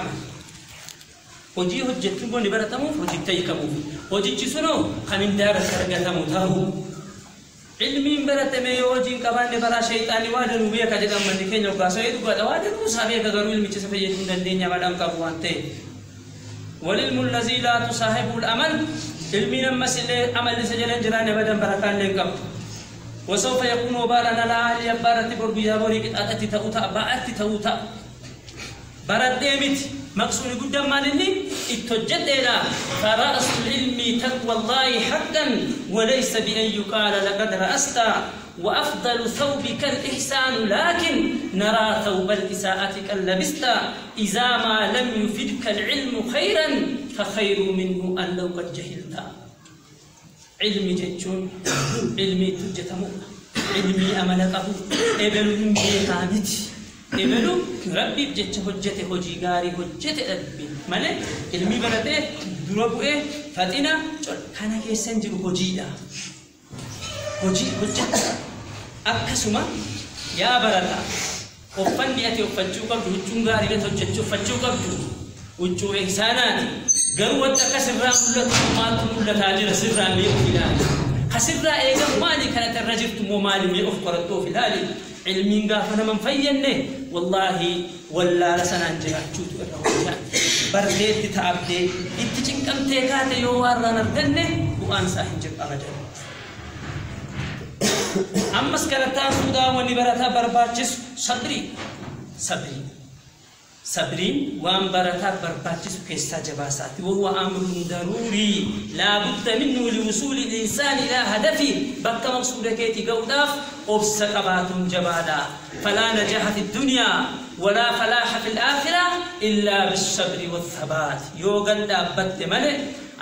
amal hojii hojjechuun boonni baratamuuf hojitti hiikamuuf hojichi sunoo kan hin daaratti argatamu ta'u ilmiin baratame yoo hojiin qabaanne baraa shayxaanii waa danuu beeka jedhan manni keenya hoggaasoo hee dhugaadha waa danuu isaa beeka garuu ilmicha isa fayyaduu hin dandeenya madhaan qabu waan ta'e والعلم الذي لا تصاحبه الأمل علمي لما سلي عمل سجل جران أبدا بركان لنقب وسوف يكون وبالا لا أهل يبارة بربي يا بوري أتي تأوتا بأتي تأوتا برد ديمت مقصود قد ما لني اتجد إلى فرأس العلم تقوى الله حقا وليس بأن يقال لقد رأست وأفضل ثوبك الإحسان لكن نرى ثوب الإساءة لبست إذا ما لم يفدك العلم خيرا فخير منه أن لو قد جهلت علمي جتشون علمي تجتمو علمي أمل قبو إبلو من بيتامت إبلو ربي بجتش هجته هجي غاري هجته ربي مالي علمي برته دربو إيه فتنا كان كيسن جرو هجيدا hojii hojjeta akkasuma yaa barata uffanni ati uffachuu qabdu huccuun gaariidhaan hojjechuu uffachuu qabdu huccuu ihsaanaati garuu wanta akka sirraa mul'atu maaltu mul'ataa jira sirraa mee of ilaali ka sirraa eegamu maali kanatti irra jirtu moo maali علمين قافنا من فيني. والله ولا لسنا نجرا شوتو إلا وجا برديت تعبدي. إنت جنكم تيكات يو وارنا نردني وأنسى حجر أرجع أمس كرتان سودا وني برتا برباتش صدري. صدري. صبرين وأمبرتا برباتيس كيستا جباساتي. وهو أمر ضروري. لا بد منه لوصول الإنسان إلى هدفه. بك مقصودة كيتي قوداف أبسقبات جبادا. فلا نجاح في الدنيا ولا فلاح في الآخرة إلا بالصبر والثبات. يوغن دابت ملي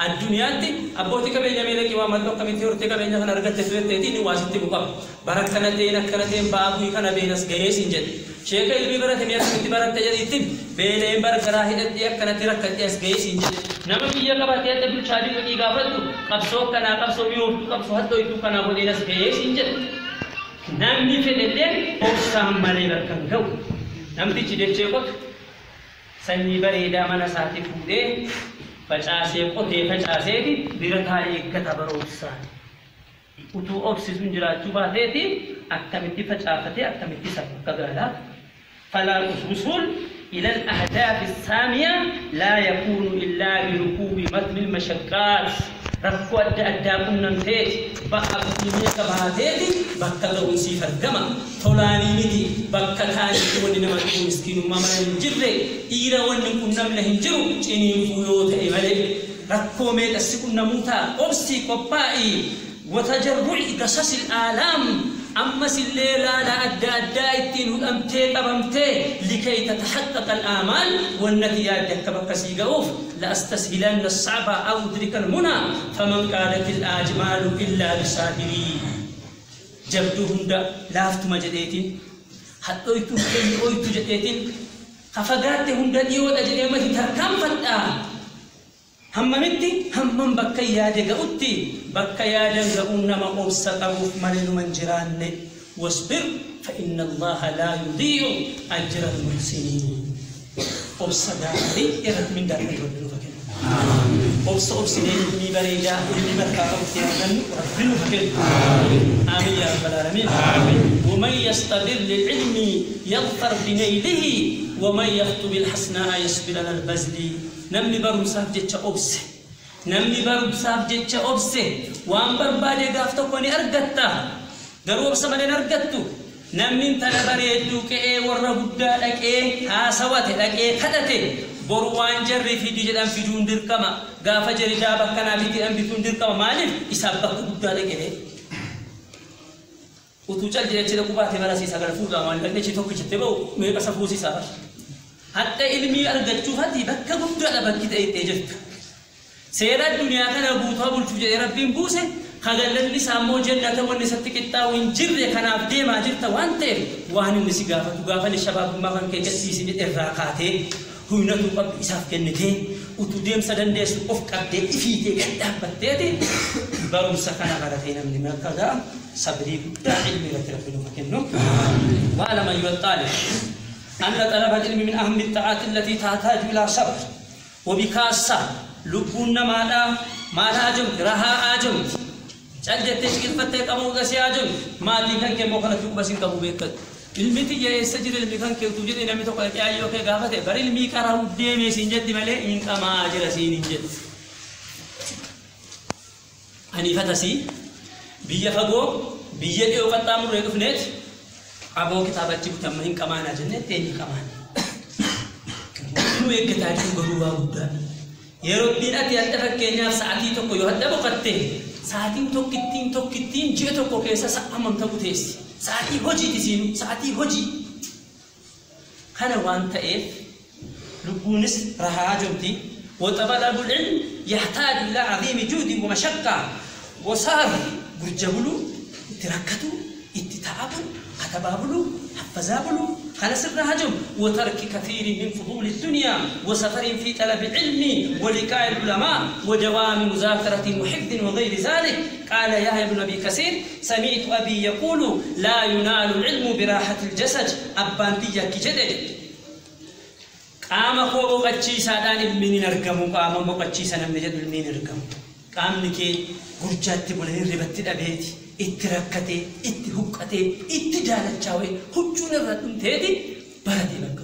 الدنيا دي أبوتي كبين يميلك وما تبقى من تيورتي كبين يغنى رغتة تيورتي دي نواجد تبقى. بارك كانت دينك كانت دين بابوي كان بين اسقيس انجد sheeka ilmi barate mi'a akkamitti baratte jedhitti beeneen bara garaa hidhadhee akkanatti rakkadhee as gahee siin jedhe nama biyya qabatee adda bilchaadii godhii gaafadhu qabsoo kanaa qabsoo mi'ooftu qabsoo hadhooytuu kanaa godheen as gahee siin jedhe namni fedhellee obsaan malee bakka hin ga'u. Namtichi dechee qotu sanyii bareedaa mana isaatii fuudhee facaasee qotee facaaseeti bira taa'ee eeggata baroomsaan utuu obsisuun jiraachuu baateeti akkamitti facaafatee akkamitti safu akka gaalaa فلا الوصول إلى الأهداف السامية لا يكون إلا بركوب متن المشقات. ركو أدى أدى كنا نتيج بقى بسيمية كبهاتيتي بقى لو نسيف الجمع تولاني مدي بقى تاني كوني نما تكون مسكين ماما ينجر. إيرا ونن كنا من هنجرو. إني فيوت إمالي ركو ميت السكون نموتا. أبسي قبائي. وتجرع قصص الآلام. أمس الليلة لا أدى أدى الدين أمتي أبمتي لكي تتحقق الآمال والنتيجة كبك سيقوف لأستسهلن الصعب أو أدرك المنى. فمن قالت الآجمال إلا بصادري جبدهم دا لافت مجديتين حتى أيتو كي أيتو جديتين. خفقاتهم دا ديو دا جديمتي تركم فتا hammamitti hammam bakka yaade ga'utti bakka yaadan ga'uun nama obsa qabuuf malee numan jiraanne. Wasbir فإن الله لا يضيع أجر المحسنين أبصى داري إرد من دار ربنا فكر أبصى أبصى إلمي بريجا إلمي بركة أبصى ربنا فكر آمين يا رب العالمين ومن يستدر للعلم يظفر بنيله ومن يخطب الحسناء يصبر على البذل namni barumsaaf jecha obse namni barumsaaf jecha obse waan barbaade gaaf tokko ni argatta garuu obsa malee argattu namni intala bareedduu qe'ee warra guddaa dhaqee haasawate dhaqee kadhate boru waan jarri fidi jedhan fiduun dirqama gaafa jari daa bakka naa bitiidhan bituun dirqama maaliif isaaf bakka guddaa dhaqee utuu cal jedhachii dhaquu baate barasiisa gara fuudhaa waan dhaqne chi tokko jettee ba'u meeqa safuusisaa hatta حتى علمي أرجعتو فدي بكة قمت على بكة أيت أجرت سيرة الدنيا كان أبو ثواب الشجع ربين بوسه خجل لي سامو جنة وان سبتك التاو إن جر كان عبد ما جرت وانت وان النسي غافة غافة للشباب ما كان كي تسيس من إرقاته هو نتوقع إساف كنده وتديم سدن ده سقف كده في ده كده بده ده بارو سكان على فينا من مكة ده صبري. بتاع علمي لتربينه كنه وعلى ما يوطالش nuuf kennu. Wa'alama yoo xaale أن طلب العلم من أهم الطاعات التي تحتاج إلى صبر وبكاسة لبون مالا مالا أجم رها أجم چل جتے شکل فتح کمو گسی آجم ما دیکھن کے موقع نتیو بسین کبو بیکت علمی تی جائے سجر علمی کھن کے تجھے دے نمی تو کہتے آئیو کے گافتے بر علمی کا رہو دے میں سنجد ملے ان کا ما آجر سین انجد حنیفت اسی biyya fagoo biyya dhiyoo qaxxaamurree dhufneet aboo kitaabachi butamma hin qamaanaa jennetti eenyu qamaan nu eeggataa jiru garuu waa guddaa yeroo ittiin ati hadda fakkeenyaaf sa'atii tokko yoo hadda boqatte sa'atiin tokkittiin tokkittiin ji'a tokko keessa sa'amam ta'u teessi sa'atii hojiiti siinu sa'atii hojii kana waan ta'eef lubbuunis rahaa jirti وطلب العلم يحتاج إلى عظيم جهد ومشقة وصار gurjabulu itti rakkatu katababulu haffazabulu kana sirra hajum وترك كثير من فضول الدنيا وسفر في طلب العلم ولقاء العلماء ودوام مذاكرة وحفظ وغير ذلك. قال يحيى بن أبي كثير سمعت أبي يقول لا ينال العلم براحة الجسد أبان تيجا كجدد قام كو بقچيسا دان المين نرغمو قام بقچيسا نمجد المين نرغمو qaamni kee gurjaatti bulee ribatti dhabeeti itti rakkatee itti huqqatee itti jaalachaawee huccuun irra dhumteeti baratee bakka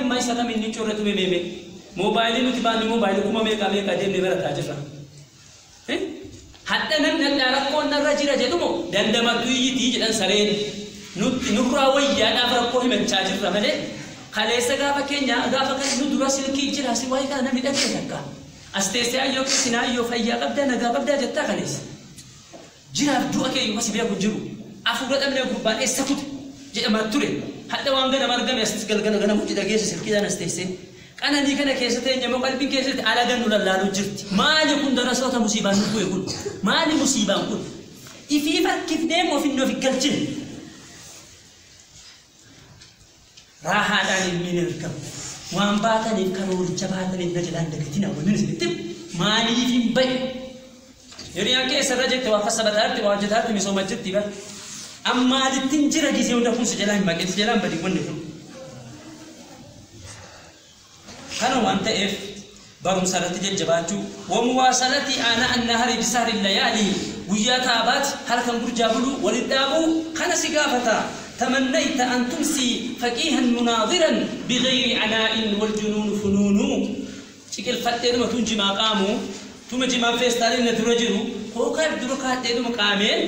ammaa isa kam inni corretu meemee moobaayilii nuti baanni moobaayilii kuma meeqaa meeqaa deemnee barataa jirra. Hadda namni haddaa rakkoon narra jira jedhumo dandamattuu iyyitii jedhan sareen nutti nurraa wayyaadhaaf rakkoo himachaa jirra malee kaleessa gaafa keenya gaafa kan nu dura silkii jira si waayee kana namni dhagee takkaa. asteessee ayyoo keessinaa ayyoo fayyaa qabdaa nagaa qabdaa jettaa kanees jiraaf du'a kee yoo si beeku jiru afuura dhabnee gubbaan eessa kute? Jedhamaa ture? Hadda waan ganama argame as galgala ganama hojii dhageessa silkiidhaan asteessee qananii kana keessa teenya moo qalbiin keessatti ala gannu lallaaluu jirti. Maali kun darasoota musiibaan nu bu'e kun? Maali musiibaan kun? Ifii fakkifnee ofinnoo fi galchine raahaadhaan ilmiin argamu. Waan baataniif karooricha baataniif na jedhaan dagatiin hawwannin isinitti maaliif hin bahe يري ان كيس رجت وحسبت ارت واجدات من سوما جتي با اما دي تنجر جيزي وندا كون سجلا ما كيس سجلا بدي كون دي كان وانت اف بارم سرت جباتو ومواصلتي أنا النهر بسهر الليالي وياتا بات هل كان برجا بلو ولدابو كان سيغافتا تمنيت ان تمسي فقيها مناظرا بغير عناء والجنون فنون شكل فتر ما تنجي ما قاموا ثم جما فيستالين ندرجروا هو كيف دركات يدو مقامين.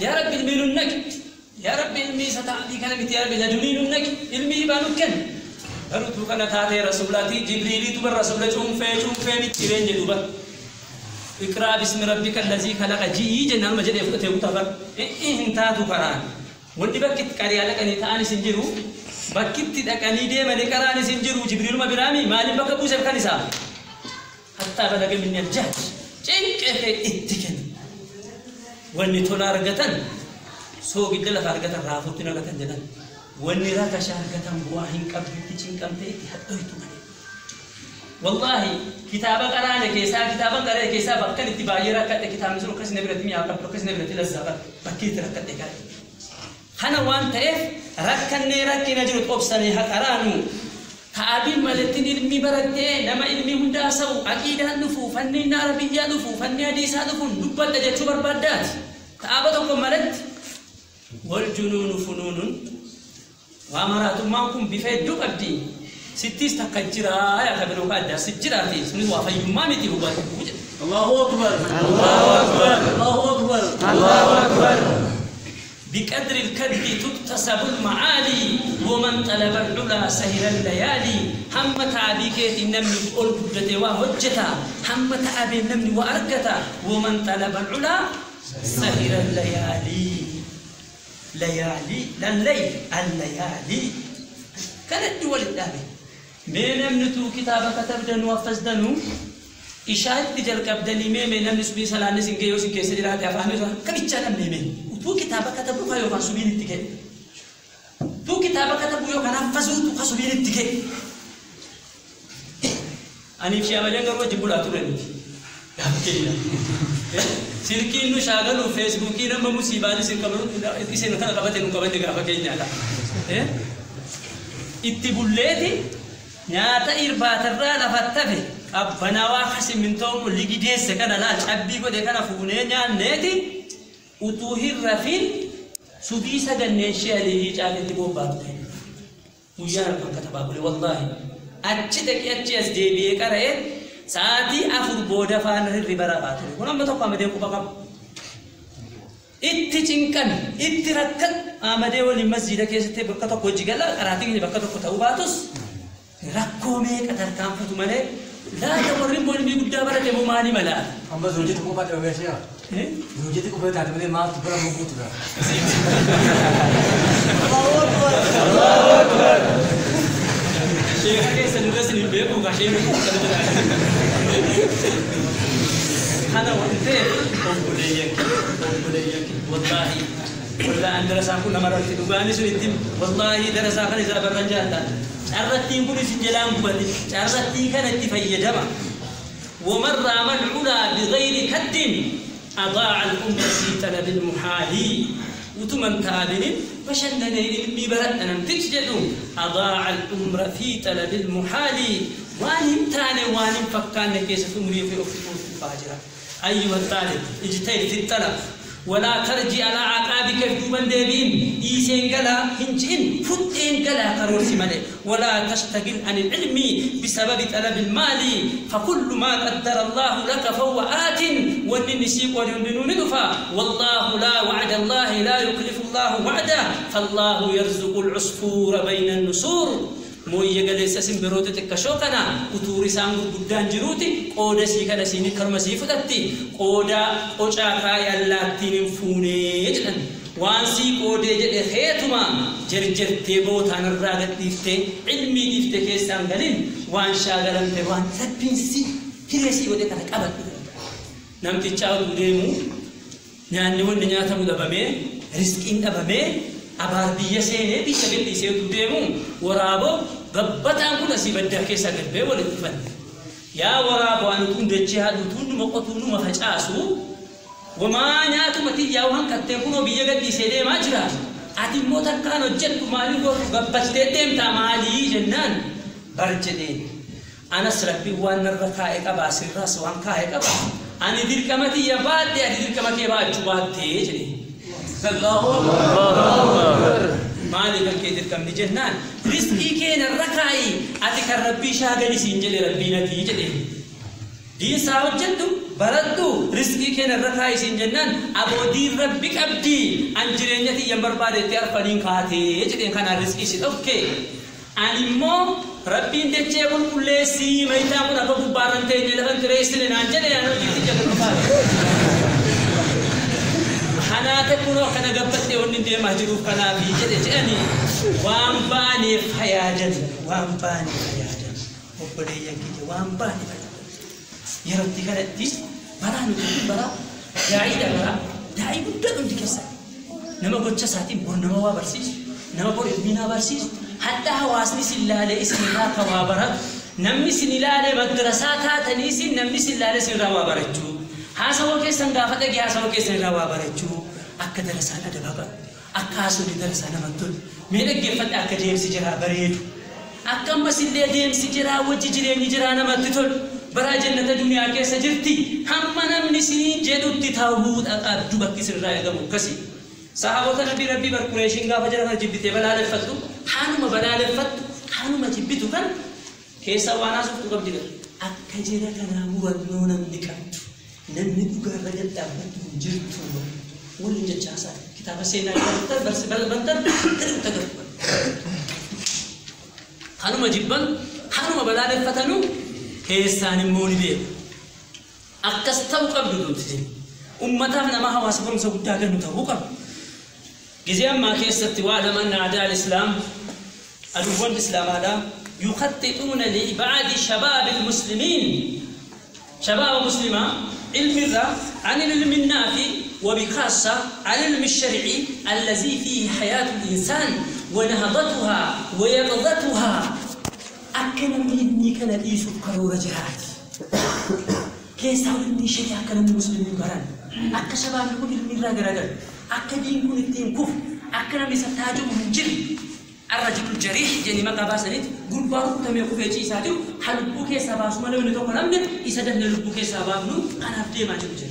يا رب المين النك يا رب المي ستعدي كلمة يا رب لدنين النك المي بانوكن. برتو كان تاتي رسولاتي جبريلي تبر رسول جون في جون في مترين جدوبا اقرأ باسم ربك الذي خلق. جي جنان مجد يفتح تبر إيه انتاتو قرآن. wanti bakkitti qariyaa dhaqanii ta'anis hin jiru bakkitti dhaqanii deemanii qaraanis hin jiru jibriiluma biraami maaliin bakka buuseef kan isaa hatta balaga min aljahl cinqe kee itti kenna wanni tola argatan soogidda lafa argatan raafuutti argatan jedhan wanni rakasha argatan bu'aa hin qabbitti cinqamte itti hadhoytu malee wallahi kitaaba qaraane keessaa kitaaba qaree keessaa bakkan itti baay'ee rakkadhe kitaabni sun akkas nabiratti mi'aa qabdu akkas nabiratti lazzaa qabdu bakki itti rakkadhe gara kana waan ta'eef rakkannee rakkina jiru qobsanii haqaraanu ta'abiin malattiin ilmi barattee nama ilmi hundaa sa'u aqiidaan dhufu fanniin arabiyyaa dhufu fanni hadiisaa dhufuun dubbadha jechuu barbaaddaati ta'aba tokko malatti wal junuunu funuunun waa maraatummaan kun bifa hedduu qabdi sittis takka jiraa yaa kabiroo ka addaa sit jiraate sunis waa fayyummaa miti hubatu jedha الله أكبر الله أكبر الله أكبر الله أكبر بقدر الكد تكتسب المعالي ومن طلب العلا سهر الليالي. هم تعبيك نمني قول بدته وهجتا هم تعبي نمني وأرقتا ومن طلب العلا سهر الليالي. ليالي لليل الليالي. كانت دول الدابي من نمنتو كتابك تبدن وفزدنو إشاهد تجل قبدني ميمي. نمني سبي سلاني سنكي يوسن كيسي جراتي أفهمي كبيتشا نمني tu kitaaba kata buu kayoo kan subiilitti kee tu kitaaba kata buu yoo kan haffasuutu ka subiilitti kee aniif shaabaleen garuu wajji bulaa turaniif gaafa keenya sirkiin nu shaagaluu feesbuukii nama musiibaan eh? isin qabalu isin kana qabate nu qabate gaafa keenyaadha itti bulleeti nyaata irbaatarraa lafattafe qabbanaa waa kasimintoo ligii deesse kana laal cabbii godhe kana fuunee nyaanneeti. Utuu hin rafin subii saganneen shee aliyyii caaletti bobbaafte guyyaan argan katabaa bule wallaahi achi dhaqee achi as deebi'ee qara'ee sa'aatii afur booda faana hirriba rafaa ture kun amma tokko amadee quba qabu itti cinqan itti rakkan amadee waliin masjiida keessatti bakka tokko hojii gala qaraatiin keenya bakka tokko ta'uu baatus rakkoo meeqa tarkaanfatu malee laata warri mormii guddaa barate moo maali malaa amma zoojii xiqqoo baadhee ogeessaa bira muguutu dha. sheeka keessa nurra sin hin beeku ka sheeka kana waan ta'eef obboleeyyan obboleeyyan wallaahi wallaahi an darasaa kun nama rafti dhugaani sun itti wallaahi darasaa kan isaa barran jaalladha carrattiin kun isin jalaan gubate carrattii kana itti fayyadama ومن رام العلا بغير كد أضاع الأمة طلب المحال وتمن تابن فشنن علمي برد أنا تجدوا أضاع الأمر في طلب المحال وان امتان وان فكان كيس تمري في أفكار الفاجرة أيها الطالب اجتهد في الطلب. ولا ترجع على عقابك دوبا ديبين إيسين قلا هنجين فتين قلا قرور سمالي ولا تشتغل عن العلم بسبب طلب المال. فكل ما قدر الله لك فهو آت. والنسيق والنون ندفا والله لا وعد الله لا يكلف الله وعده. فالله يرزق العصفور بين النسور. Mooyya galeessa simbirroota xiqqashoo kana utuu isaan gurguddaan jiruuti. Qooda sii kana siini karma sii fudhatti. Qooda qocaa kaayee allaattiin hin fuunee jedhan. Waan sii qoodee jedhe heetuma jarjartee bootaan irraa gadhiiftee ilmii dhiifte keessaan galin waan shaagalamte waan rabbiinsi hiree sii godhe kana qabadhu. Namtichaa oduu deemu nyaanni wanni nyaatamu dhabamee riskiin dhabamee abaar biyya seenee biyya gadhiisee utuu deemu waraaboo gabbataan kun asii baddaa keessaa galbee walitti dhufan yaa waraaboo ani utuun dachee haadhu utuun qotuu numa facaasu wamaa nyaatuma xiyyaa waan qattee kunoo biyya gadhiisee deemaa jira ati immoo takkaan hojjettu maaliin gootu gabbattee deemtaa maalii jennaan bar jedheen anas rabbiin waan narra kaa'e qabaa sirras waan kaa'e qabaa ani dirqama xiyya baadhee ati dirqama kee baachuu baattee jedheen maali kan kee dirqamni jennaan riskii kee narra kaa'i ati kan rabbii shaagalisiin jedhe rabbii natii jedhe diinsaa hojjettu baradhu riskii kee narra kaa'i siin jennaan aboodiin rabbi qabdi an jireenya tiyyan barbaadetti arfaniin kaatee jedheen kanaan riskii si dhofke ani immoo rabbiin dachee qulqulleessii mayitaa kun akka gubbaarran teenye lafan tireessine naan jedhe an hojii tiyya kan barbaade kanaate kunoo kana gabbattee wanni deemaa jiruuf kanaafi jedhe jedhani waan baaneef hayaadan waan baaneef hayaadan obboleeyyan kiyya waan baaneef hayaadan yerootti kanatti baraa nuti kun baraa daa'iidha baraa daa'ii guddaa dhundi keessa nama gocha isaatiin bor nama waa barsiisu nama bor ilmiinaa barsiisu hadda hawaasni isin ilaalee isin irraa akka waa baratu namni isin ilaalee madrasaa taatanii isin namni isin ilaalee isin irraa waa barachuu haasawoo keessan gaafa dhagee haasawoo keessan irraa waa barachuu akka darasaan adaba qabu akka haasonni darasaa namatti tolu mee dhaggeeffadhe akka deemsi jiraa bareedu akka ammas illee deemsi jiraa wajji jireenyi jiraa namatti tolu baraa jannata duniyaa keessa jirti hamma namni siin jedhutti ta'uu qabdu bakki sirraa eegamu akkasi sahaabota nabii rabbii barkureeshiin gaafa jira kana jibbitee balaaleffattu haanuma balaaleffattu haanuma jibbitu kan keessa waan haasoftu qabdi akka jira kanaa murannoo namni qabdu namni dhugaarra gadhaabbatu hin jirtu waliin jechaasaa kitaaba seenaa irratti barsi balbantan irratti agartu kanuma jibban kanuma balaaleffatanu keessaan immoo ni beeku akkas ta'uu qabdu duuti ummataaf nama hawaasa barumsa guddaa kennu ta'uu qabu ጊዜ አማ keessatti واعلم أن أعداء الإسلام عدو الإسلام هذا يخططون لإبعاد شباب المسلمين شباب مسلمة علم الرا عن العلم النافي وبخاصة العلم الشرعي الذي فيه حياة الإنسان ونهضتها ويقظتها. أكن مني كان يوسف قرور جهات كيس علمي شريعة كان المسلمين بران أكا شباب علم الرا قرقر أكا دين كن الدين كف أكا نمي ستاجم من جري. الرجل الجريح جني ما قبا سنيت. غربان تمي كو فيتي ساتيو حلبو كي سباس ما لو نتو كلام يسدن لبو كي سبابنو أنا بدي ما جبت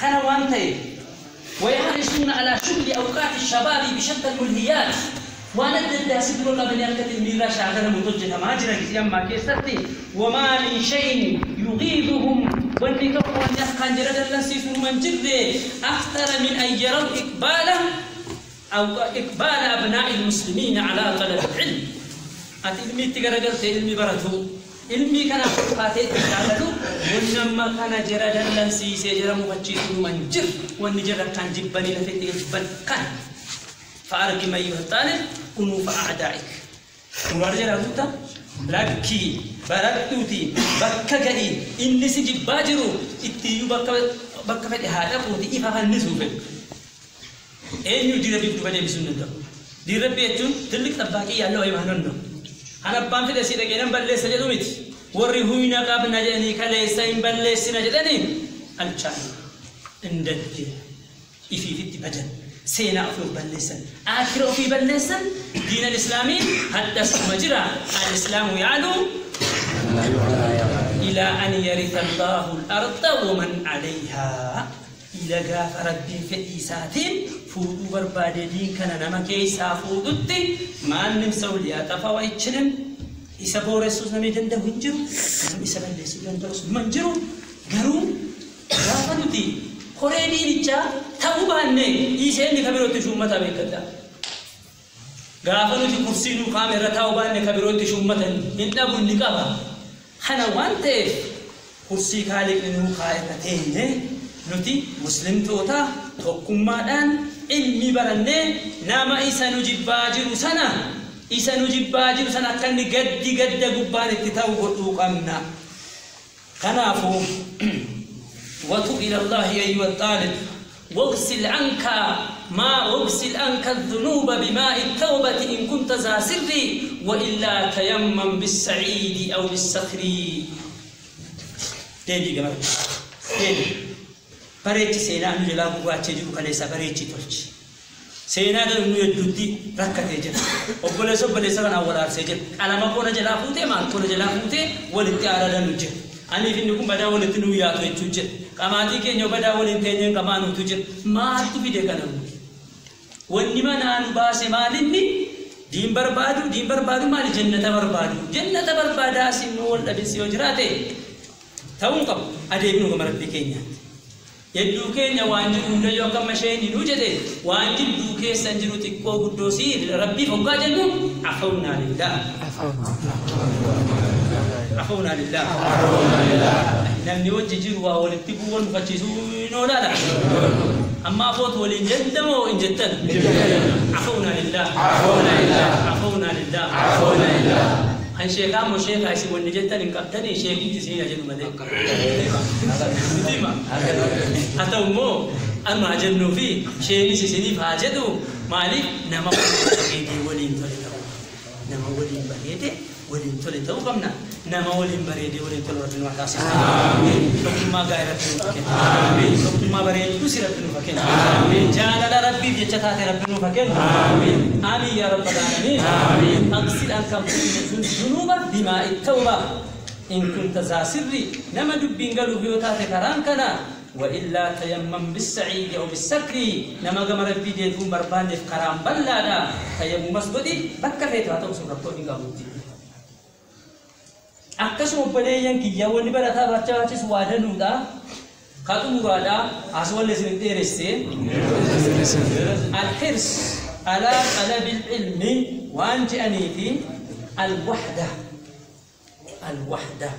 كان وانتي ويحرصون على شغل أوقات الشباب بشتى الملهيات. وأنا ضد سيدنا الله بن يركت الميرا شاغر متوجه ما جرى كيام ما كيستي. وما من شيء يغيظهم. واللي تقوى كان جرى دلسيس من جد أكثر من أن يروا اقباله أو إقبال أبناء المسلمين على طلب العلم. اتلمي تغرغلت علمي برتو ilmi ilmii kanaaf ulfaatee itti jaallatu nama kana jira dallansiisee jira mufachiisu numan jir wanni jira kan jibbanii lafetti jibban kan fa'argi mayyuu taane kunuu fa'a adaa'ik. Muraar jira guutaa rakkii baradhuuti bakka gadi inni si jibbaa jiru ittiyyuu bakka bakka fedhe haa dhaquuti ifa fannisuu fedhe. Eenyu diirabbiif dhufa deebisuu hin danda'u. Diirabbii jechuun tilliq xabbaaqii yaalloo wayi waan danda'u. أنا بام في دسي دقيقة بلس سجدو ميت وري هوينا قاب نجاني كليسا إن بلس نجدني الشان اندد إفي في بجن سينا في بلسن آخر في بلسن دين الإسلامي حتى مجرى الإسلام يعلو إلى أن يرث الله الأرض ومن عليها إلى غاف ربي في إيساتين fuudhuu barbaadedii kana nama keessaa fuudhutti maannim sa'u liyaxafaa waychinin isa booressuus namni danda'u hin jiru namni isa dandeessuu danda'us nima hin jiru garuu gaafa nuti koree diinichaa ta'uu baanne dhiiseenni kabirootti shuummata beekata. Gaafa nuti kursii nu qaama irra taa'uu baanne kabirootti shuummata hin dhabu ni qaba. Kana waan ta'eef kursii kaaliqni nu kaa'e ta'e nuti muslimtoota tokkummaadhaan ilmi barannee nama isa nu jibbaa jiru sana isa nu jibbaa jiru sana akka inni gaddi gadda gubbaan itti ta'u godhuu qabna. Kanaafuu وتب إلى الله أيها الطالب واغسل عنك ما واغسل عنك الذنوب بماء التوبة إن كنت ذا سر وإلا تيمم بالسعيد أو بالصخر ديدي قمر ديدي بريتي سينا نجلا بواتي جيرو كليسا بريتي تولشي seenaa galu nu hedduutti rakkatee jira obboleessa obboleessa kana wal aarsee jira qalama koona jalaa fuutee maal koona jalaa fuutee walitti aaradan jira aniif inni kun badaa walitti nu yaatu jechuu jira qamaatii keenya badaa waliin teenyeen qamaa nutu jira maaltu fide kana wanni manaa nu baase maalinni diin barbaadu diin barbaadu maali jannata barbaadu jannata barbaadaa asin nu wal dhabinsi yoo jiraate ta'uun qabu adeemnu gama rabbii keenyaatti Hedduu keenya waan jiru hunda yoo akka masheen nu jedhe waan jidduu keessan jiru xiqqoo guddoo si rabbiif hoggaa jennu afawnaa lillah. Afawnaa lillah. Namni wajji jiru waa walitti bu'uu wal mufachiisuu hin oolaadha. Amma afoot waliin jedda moo hin jettan? Afawnaa lillah. Afawnaa isin wanni jettan hin qabdanii sheekitti isin jedhu malee. Mutima. Haa ta'u immoo anuma jennuu fi sheenis isiniif haa jedhu maaliif nama bareedee waliin tole ta'u. Nama waliin bareedee Nama waliin bareedee waliin tole rabbi nu haa taasisu. Tokkummaa gaarii rabbi nu haa kennu. Tokkummaa bareedduu si rabbi nu haa kennu. Jaalala rabbiif jecha taate rabbi nu haa kennu. Amiin yaa rabbal aalamiin. Aqsil an kam dunuuba bimaa itta'uba. إن كنت ذا سري نما دبين قالوا بيوتا تكران كنا وإلا تيمم بالسعيد أو بالسكر نما قم ربي ديتون بربان في كرام بلادا تيمم مسجدي تقصوا ربطوا من قابوتي akkasuma obboleeyyan kiyya wanni barataa barbaachisu waa danuudha katu muraadha as walli isin dheeresse alxirs alaa talabi ilmi waan je'aniifi alwaxda الوحدة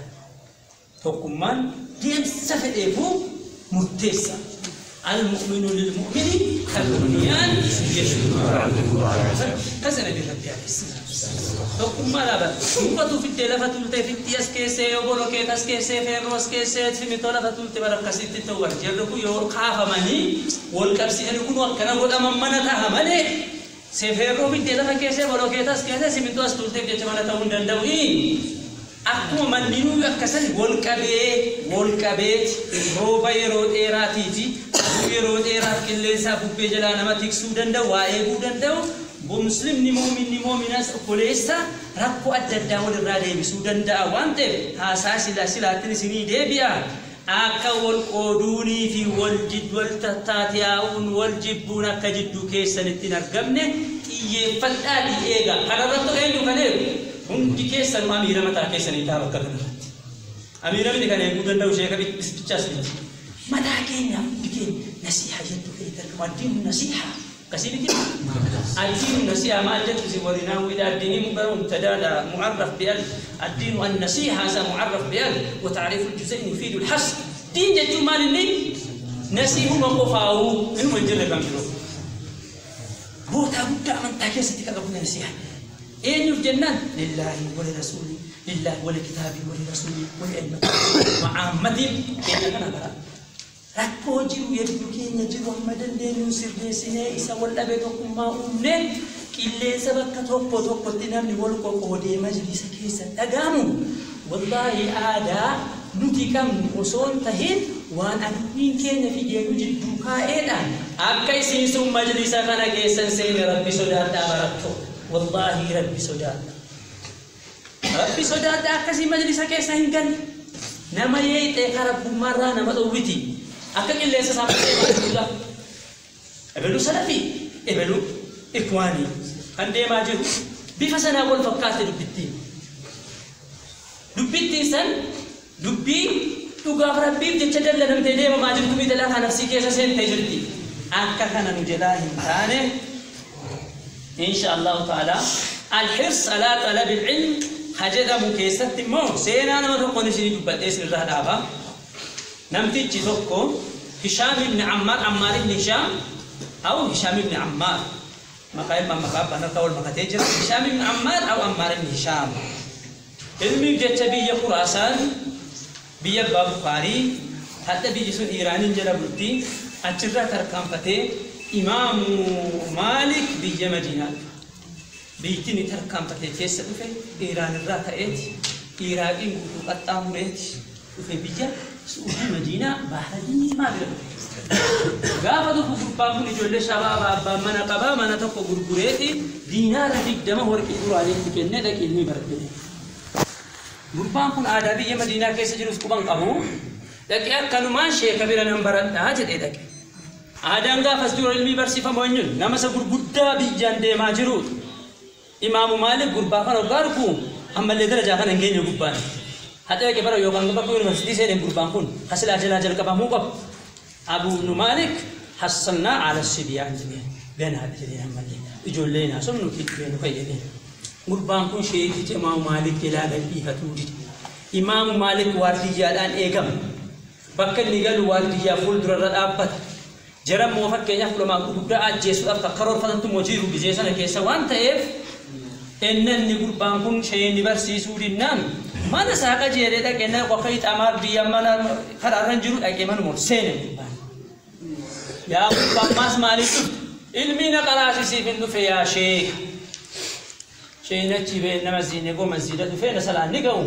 تقمان ديم سفديفو مرتسا المؤمن للمؤمن كالبنيان يشد Tokkummaa dhaaba. Mukatu fiddee lafa tulte fitti as keessee obolo kee as keessee feerroo as keessee simitoo lafa tulte bara akkasitti ta'u bara jarri kun yoo kaafamanii wal qabsi'anii kun akkana godhaman mana ta'a malee seferroo fiddee lafa keessee obolo kee as keessee simitoo as tulteef jecha mana ta'uu hin danda'u. Akkuma manneenuu akkasan wal qabee wal qabeeti rooba yeroo dheeraatii fi yeroo dheeraaf qilleensaa bubbee jalaa nama tiksuu danda'u waa eeguu danda'u. Muslimni muuminni muuminas obboleessa rakkoo adda addaa walirraa deebisuu danda'a waan ta'eef haasaa sila silaattin isinii deebi'a akka wal qooduunii fi wal jid wal tattaatiyaa'uun wal jibbuun akka jidduu keessanitti hin argamne xiyyeeffadhaadhi eega kanarratti eenyu kan eegu hundi keessan amiira mataa keessanii ta'a bakka kanarratti amiira miti kan eeguu danda'u sheeka bichaas mataa keenya hundi keenya miti الدين النصيحة ما جت ورنا وإذا الدين مبتدا معرف بأل. الدين النصيحة هذا معرف بأل. وتعريف الجزئين يفيد الحصر دين جت مال اللي نسيه مقفاه إنه يجرب كم كيلو هو تابد من تاكيس تكذبنا نصيحة أين الجنة لله ولرسوله لله ولكتابه ولرسوله ولأئمة وعامة كيف كان rakkoo jiru hedduu keenya jiru amma dandeenyu sirreessinee isa wal dhabe tokkummaa uumne qilleensa bakka tokko tokkotti namni wal qoqqoodee majlisa keessa dhagaamu wallaahi aadaa nuti qabnu osoo hin tahin waan aduun keenya fideenu jidduu kaa'eedhaan akka isiin sun majlisa kana keessan seene rabbi sodaadhaa baratto wallaahi rabbi sodaadha rabbi sodaadha akkasii majlisa keessa hin galle nama yeexee karabbummaarraa nama dhowwiti هكا كاين اللي صاحبي قبلوا سلفي قبلوا اخواني عندما جو بيفا سنا اول فكاتي دبتي دبتي سن دبي تو غابر بيف دي تشدل لهم تي دي ما جو كوبي دلاها نفسي كيسا سين تي جرتي اكا كان نجلاه ان شاء الله تعالى الحرص على طلب العلم حاجة مكيسه مو سين أنا ما تقولش دي دبتي سن راه دابا نمتيجي توكو هشام بن عمار عمار بن هشام أو هشام بن عمار. مقايم ما مقاب أنا طول مقاتيجر هشام بن عمار أو عمار بن هشام. علمي جت بيا خراسان بيا باب بخاري. حتى بيجي سن إيران جربتي أجرا تركام فتي. إمام مالك بيا مدينة. بيتني تركام فتي. كيس إيران الرا تأتي إيراقي قطع قطامريت دفه suuqii madiinaa baatanii maal jedhama gaafa tokko gurbaan kun ijoollee shabaa abbaan mana qabaa mana tokko gurgureeti diinaara digdama warqii duraaniitti kennee dhaqi ilmi barbade gurbaan kun aadaa biyya madiinaa keessa jirus quban qabu dhaqee akkanumaan sheeka bira nan baradhaa jedhee dhaqe aadaan gaafas dura ilmii barsiifamu eenyuun nama isa gurguddaa biyyaan deemaa jiruudha imaamu maalik gurbaa kana garguu ammallee darajaa kana hin geenye gubbaan. haxee bara yookaan gaba yuunivarsiitii seeneen gurbaan kun hasilaa jalaa jalqabamuu qaba. Abu Numaalik hassanaa ala sibiyaan jedhee ganaa jedhee ammallee ijoollee naasoo nu fikkee nu fayyadee. Gurbaan kun sheekii cimaa Maalik ilaa gadhiifatuu didi. Imaamu Maalik waardiyyaadhaan eegama. Bakka inni galu waardiyyaa fuuldurarra dhaabbata. Jarammoo fakkeenyaaf lomaa gurguddaa ajjeesuudhaaf akka karoorfatantu hojii rubisee sana keessa waan ta'eef ennanni gurbaan kun sheenni barsiisuu dinnaan mana saaqa jeedee dhaqee na qofa ixamaar biyya mana karaarran jiru dhaqee manuma seene gurbaan. Yaa gurbaan maas maaliif dhufte? Ilmi na qaraasisiif hin dhufe yaa sheeka. Sheenachi bee nama ziine goo masjiida dhufee na salaan ni ga'u.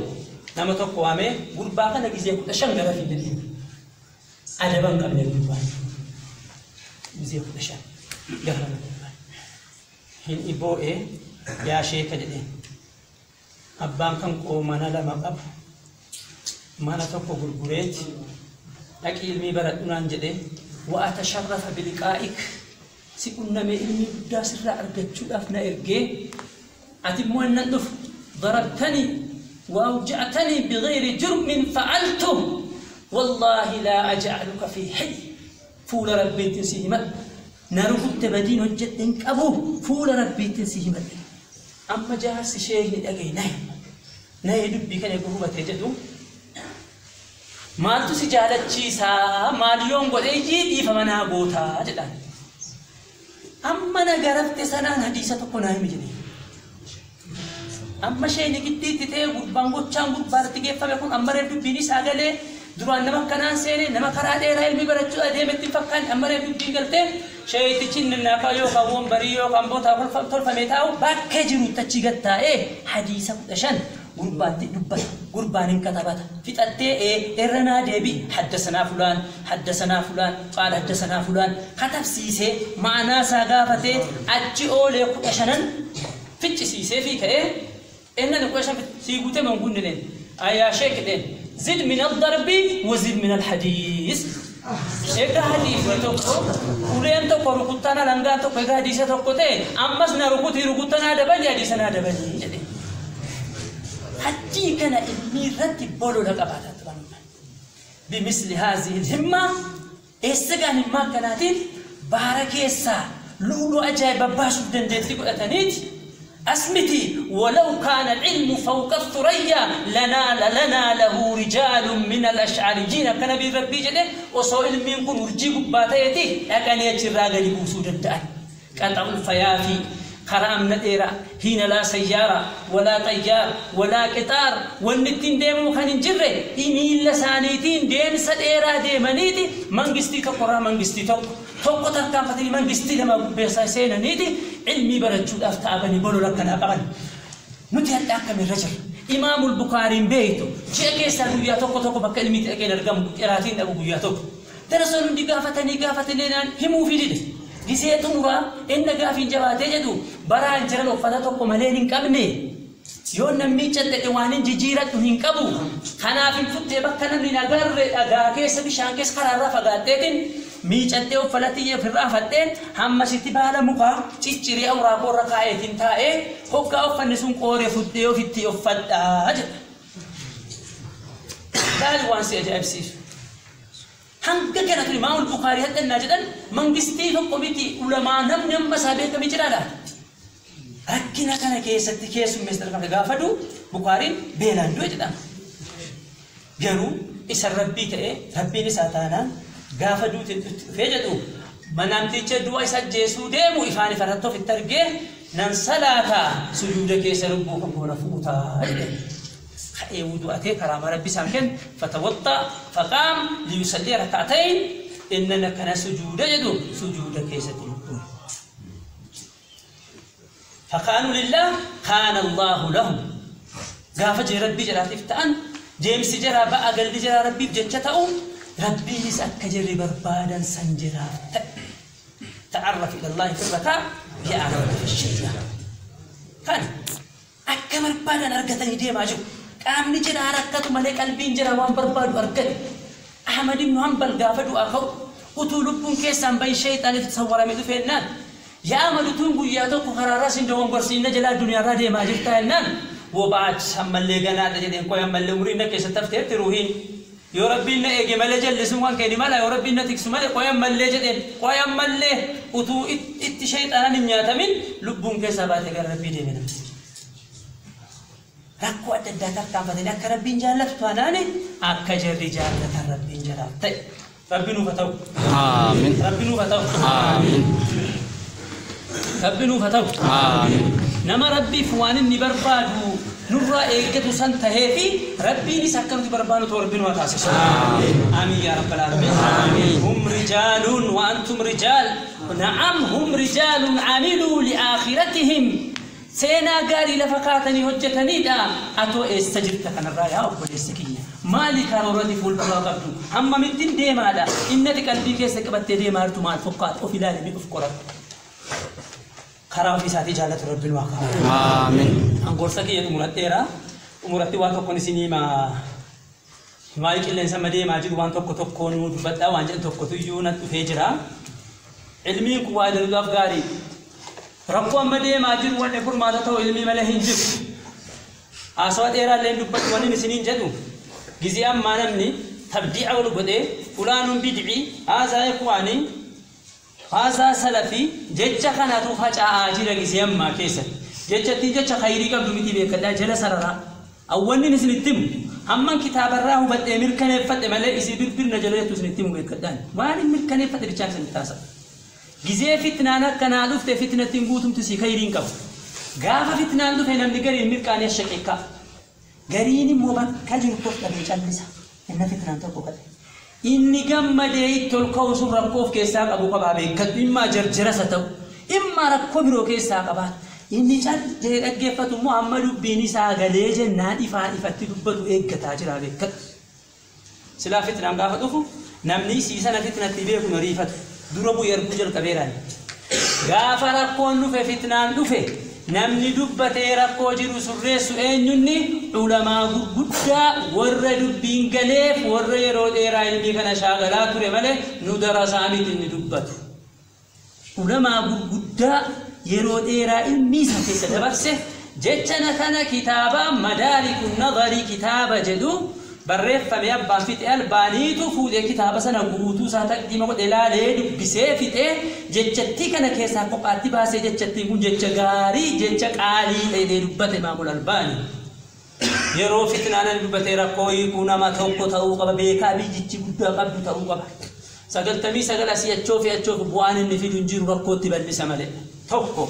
Nama tokko waamee gurbaa kana gizee kudha shan gara fiidanii. Adaba hin qabne gurbaan. يا شيخ جدي. أبان كان كو مانا لما قب مانا تكو غرغريت. لك إلمي برد نان جدي. وأتشرف بلقائك. سيكون نمي إلمي بداس را أرجتشو أفنا إرجي. أتب موانا نف ضربتني وأوجعتني بغير جرم فعلته. والله لا أجعلك في حي. فول ربي تنسيه مد نرغب تبدين وجدين كأبو فول ربي تنسيه مد amma jaarsi ishee ni dhagaye naye naye dubbii kana eeguu hubatee jedhu maaltu si jaalachiisaa maaliyoon godhee ijii dhiifama naa gootaa jedhaan amma na garafte sanaan hadiisa tokko naa himi jedhee amma ishee ni giddiitti ta'e gurbaan gochaan gurbaatti geeffame kun amma reef dubbiin isaa galee duraan nama akkanaan seene nama karaa dheeraa ilmi barachuu adeemetti fakkaan amma reef dubbiin galtee sheetichi nannaafa yookaan wombarii yookaan bootaa tolfamee taa'u bakka jiru tachi gattaa'ee hadiisa kudha shan gurbaatti dubbata gurbaan hin katabata fixattee ee irranaa deebi haddasanaa fulaan haddasanaa fulaan qaala haddasanaa fulaan katabsiisee ma'anaa isaa gaafatee achi oolee kudha shanan ficcisiisee fi ka'ee innan kudha shan sii guutee mangunninen أيا شكل زد من الضرب وزد من الحديث. إيكا حديث توكو ولين توكو ركوتانا لانغا توكو. إيكا حديث توكو تي أمس نركوتي ركوتانا دبني حديث أنا دبني حتي كان إبني رتي بولو لك أبادا بمثل هذه الهمة إستقان ما كانت باركيسا. لولو أجاي باباشو دندتي قد أتنيت أسمتي ولو كان العلم فوق الثريا لنال لنا له رجال من الأشعريين. كان بربي جده وصو علم كن ورجي قباتيتي أكن يجرى غني بوسود الدان قطع الفيافي خرام نديرا هنا لا سيارة ولا طيار ولا قطار والنتين ديمو خان جره إني لسانيتين ديم سديرا ديمانيتي منغستي كقرا منغستي توك tokko tarkaanfatanii mangistii nama gubbeessaa seenaniiti ilmii barachuudhaaf ta'abanii bolola akkanaa qaban nuti hadda akkamirra jirra imaamul bukaariin beeytu ji'a keessaa guyyaa tokko tokko bakka ilmiitti dhaqeen argamu qiraatiin dhabu guyyaa tokko darasoon hundi gaafatanii gaafatanii naan himuu fi dide gisee xumuraa inni gaafiin jabaatee jedhu baraan jiran uffata tokko malee hin qabne yoo namni caddade waan hin jijjiiradhu hin qabu kanaaf hin futtee bakka namni hin agarre dhagaa keessa bishaan keessa karaarraa fagaatteetiin miicattee uffalatti ofirraa fadheen hammasitti baala mukaa cicciree awuraa koorra kaa'eetiin taa'ee hoggaa uffanni sun qooree fuddee ofitti uffadhaa jedha. Laali waan si ajaa'ibsiisu. Hanga kana tuni maamul bukaarii haddannaa jedhan mangistii tokko miti ulamaa namni amma isaa beekamii jiraadha. Rakkina kana keessatti keessummeessa dargama gaafadu bukaariin beelaan du'e jedhama. Garuu isa rabbii ta'ee rabbiin isaa taanaan gaafa duuti dhufee jedhu manamticha du'a isa ajjeesuu deemu ifaan ifarratti ofitti argee nan salaataa sujuuda keessa lubbuu kan. Rabbi isaan kennu fatawatta faqaam liyusallee raka'atayn innan akkana sujuuda jedhu sujuuda keessatti lubbuun. فكانوا لله كان الله لهم. قاف ربي جراتيف تأن جيمس جرا بقى قال لي جرا ربي بجتة تأون ربي نسأك جري بربادا سنجرا تعرف إلى الله في الركاء يعرف في الشجاع كان أكا بربادا أرقتني دي ماجو قام نجرا ركتو ملك قلبي جرا وان برباد أرقت أحمد بن حنبل قافدو أخو وتولبون كيسان بين شيطان يتصور من فينان yaa malutuun guyyaa tokko karaarraa sin dogongorsiinna jalaa duniyaarraa deemaa jirta jennaan wobaach ammallee ganaadha jedheen qoy ammallee umriin na keessa tafteetti ruuhiin yoo rabbiin na eege malee jallisun waan keeni mala yoo rabbiin na tiksu malee qoy ammallee jedheen qoy ammallee utuu itti shayxaanan hin nyaatamin lubbuun keessaa baatee gara rabbii deeme namti. Rakkoo adda addaa tarkaanfatanii akka rabbiin jaallatu taanaani akka jarri jaallatan rabbiin jalaaf ta'e. Rabbi nuuf haa ta'u. Aamin. Rabbi nuuf haa ta'u. Aamin. Rabbi nuuf haa ta'u. Aamin. nama rabbiif waan inni barbaadu nurraa eeggatu san tahee fi rabbiinis akka nuti barbaadu ta'u rabbi nu haa taasisu. Amiin yaa rabbal aalamiin. Hum rijaaluun wa antum rijaal. Na'am hum rijaaluun amiluu li'aakiratihim. سينا غاري لفقاتني هجتني دا. أتو استجبت كن الرايا أو بوليسكي ما لي كارو ردي فول بلاقبت أما متين دي ما دا. ان دي قلبي كي سكبت دي مارتو ما فقات. أو فيلالي بي أفكر خراب في ساتي جالت رب الواقع. آمين. ان غورسكي يد مرتيرا عمرتي واكو كوني سينيما. مالك اللي نسمى دي ماجد وان توكو توكو نود بدا وان جن توكو تيونا تفجرا علمي قوادر الافغاري Rakkoo amma deemaa jiru wanni furmaata ta'u ilmii malee hin jiru. Haasawaa dheeraa illee dubbadhu wanni isiniin jedhu. Gizee ammaa namni tabdiica ol godhee fulaanuun bid'ii haasaa ikwaanii haasaa salafii jecha kanatu faca'aa jira gisee ammaa keessatti. Jechattiin jecha khayrii qabdu miti beekadhaa jala sararaa. Awwanni isinitti himu hamman kitaabarraa hubadhee mirkaneeffadhe malee isii birbirna jala jettu isinitti himu beekadhaan. Waan hin mirkaneeffadhe bichaan isinitti taasisa. Fitnaan dhufe namni gariin mirqaanee shaqiqa. Gariin immoo bakka jiru tokko dhabee callisa. Inna fitnaan tokko qaba. inni gammadee itti ol ka'u sun rakkoo of keessaa qabu qabaa beekatu dhimma jarjaras haa ta'u dhimma rakkoo biroo keessaa qabaa inni cal jedhee dhaggeeffatu immoo amma dubbiin isaa galee jennaan ifaa ifatti dubbatu eeggataa jira beekatu. Silaa fitnaan gaafa dhufu namni siisan fitnatti beeku nu riifatu dura bu'ee arguu jalqabeeraan. Gaafa rakkoon dhufe fitnaan dhufe namni dubbatee rakkoo jiru surreessu eenyunni ulamaa gurguddaa warra dubbiin galeef warra yeroo dheeraa ilmii kana shaagalaa ture malee nu darasaa miti inni dubbatu. Ulamaa gurguddaa yeroo dheeraa ilmii isaa keessa dabarse jechana kana kitaaba madaariku nadarii kitaaba jedhu barreeffame abbaan fixe albaaniitu fuudhee kitaaba sana guutuu isaa taqdiima godhe laalee dubbisee fixee jechattii kana keessaa kophaatti baasee jechattiin kun jecha gaarii jecha qaalii ta'ee dubbate maamul albaanii. Yeroo fitnaan dubbatee rakkoo hiikuu nama tokko ta'uu qaba beekaa biyyichi guddaa qabdu ta'uu qaba. Sagaltamii sagal asii achoo fi achoo bu'aan inni fidu hin jiru rakkootti bal'isa malee tokko.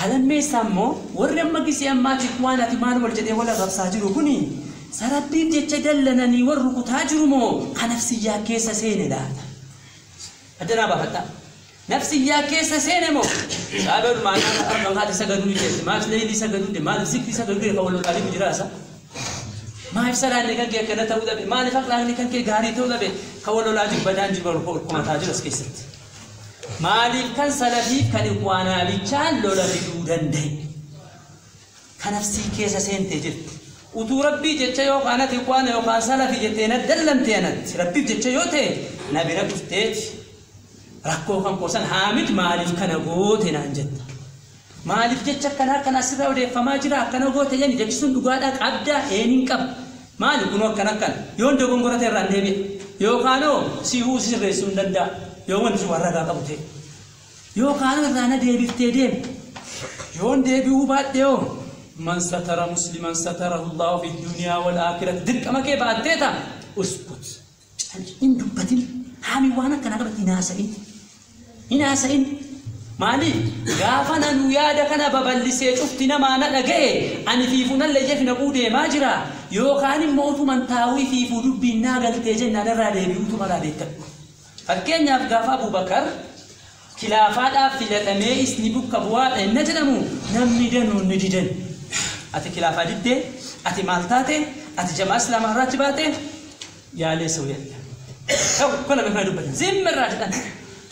Kalammeessaa immoo warri amma gisee ammaatiif waan ati maal wal jedhee wal arrabsaa jiru kuni sarabbiif jecha dallananii warri rukutaa jiru moo kan nafsiyyaa keessa seene laata? Addanaa baafadha. Nafsiyyaa keessa seene moo? Saabee maanaa argaan haati sagaduu ni jetti. Maaf leelii sagaduu de maaf zikri sagaduu de kan wal lolaalee jiraasa? Maaf salaanni kan kee akkana ta'uu dhabe? Maaliif aqlaaqni kan kee gaarii ta'uu dhabe? Kan wal lolaa jiru badaan jiru kumataa jiru as keessatti. Maaliif kan salafiif kan ikwaanaabichaan lola fiduu danda'e? Kan nafsii keessa seentee jirti. Utuu rabbii jecha yookaan ati waan yookaan salafi jettee na dallamtee anatti rabbiif jecha yoo ta'e na bira dhufteeti. Rakkoo kan qoosan haamit maaliif kana goote naan jetta? Maaliif jecha akkanaa akkana asirraa odeeffamaa jira akkana goote jenni jechi sun dhugaadhaa qabdaa eenyuun qaba maali kunoo akkana akkana yoon dogongorate irraan deebi'e. Yookaanoo siihuu sirreessuu hin danda'a. Yoo wanti warra ragaa qabu ta'e. Yookaanoo irraa na deebiftee deemi yoon deebi'uu baadhee hoo من ستر مسلما ستره الله في الدنيا والآخرة. دك ما كيف أديتا أسكت. إن دبتين هامي وانا كنا قبل إناسين إناسين مالي؟ غافنا نيادا كنا ببلسي شفتنا ما نلقى أن في فنا اللي جفنا بودي ما جرا يو كان موت من تاوي في فدوب بنا قال تيجي نرى بيوت مرا بيت فكين يا غافا أبو بكر. خلافات filatamee isni bukka bu'aadha inni jedhamu namni danuu ni didan irraachi baate yaalee soo yadda tokko lama kana dubbatan zimmirraa jedhan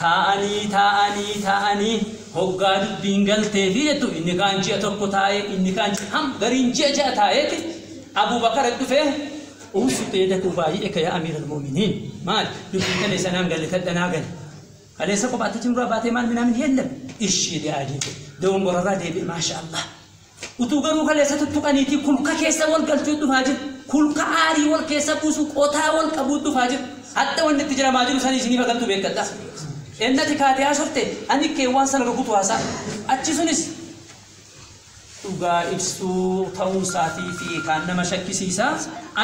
taa'anii taa'anii taa'anii hoggaa dubbiin galtee fi jettu inni kaan ji'a tokko taa'ee inni kaan ji'a ham gariin ji'a ja'a taa'eeti abubakar dhufee uusu dheedatu baay'ee ka yaa amiira almu'miniin maal dubbiin kana sanaan galle tadhanaa galle kaleessa kophaatti cimraa baatee maal minaamin heellam ishii dhiyaadii dogongorarraa deebi'e maasha Allah. Utuu garuu kaleessa tuttuqaniitii kulka keessa wal galchuu dhufaa jiru kulka aarii wal keessa buusu qotaa wal qabuu dhufaa jiru hadda wanni itti jiramaa jiru sanii isinii fagaltu beekadha ennati kaatee haasofte ani keewwaan sana rukutu haasaa achi sunis dhugaa ibsuu ta'uu isaatii fi kaan nama shakkisiisaa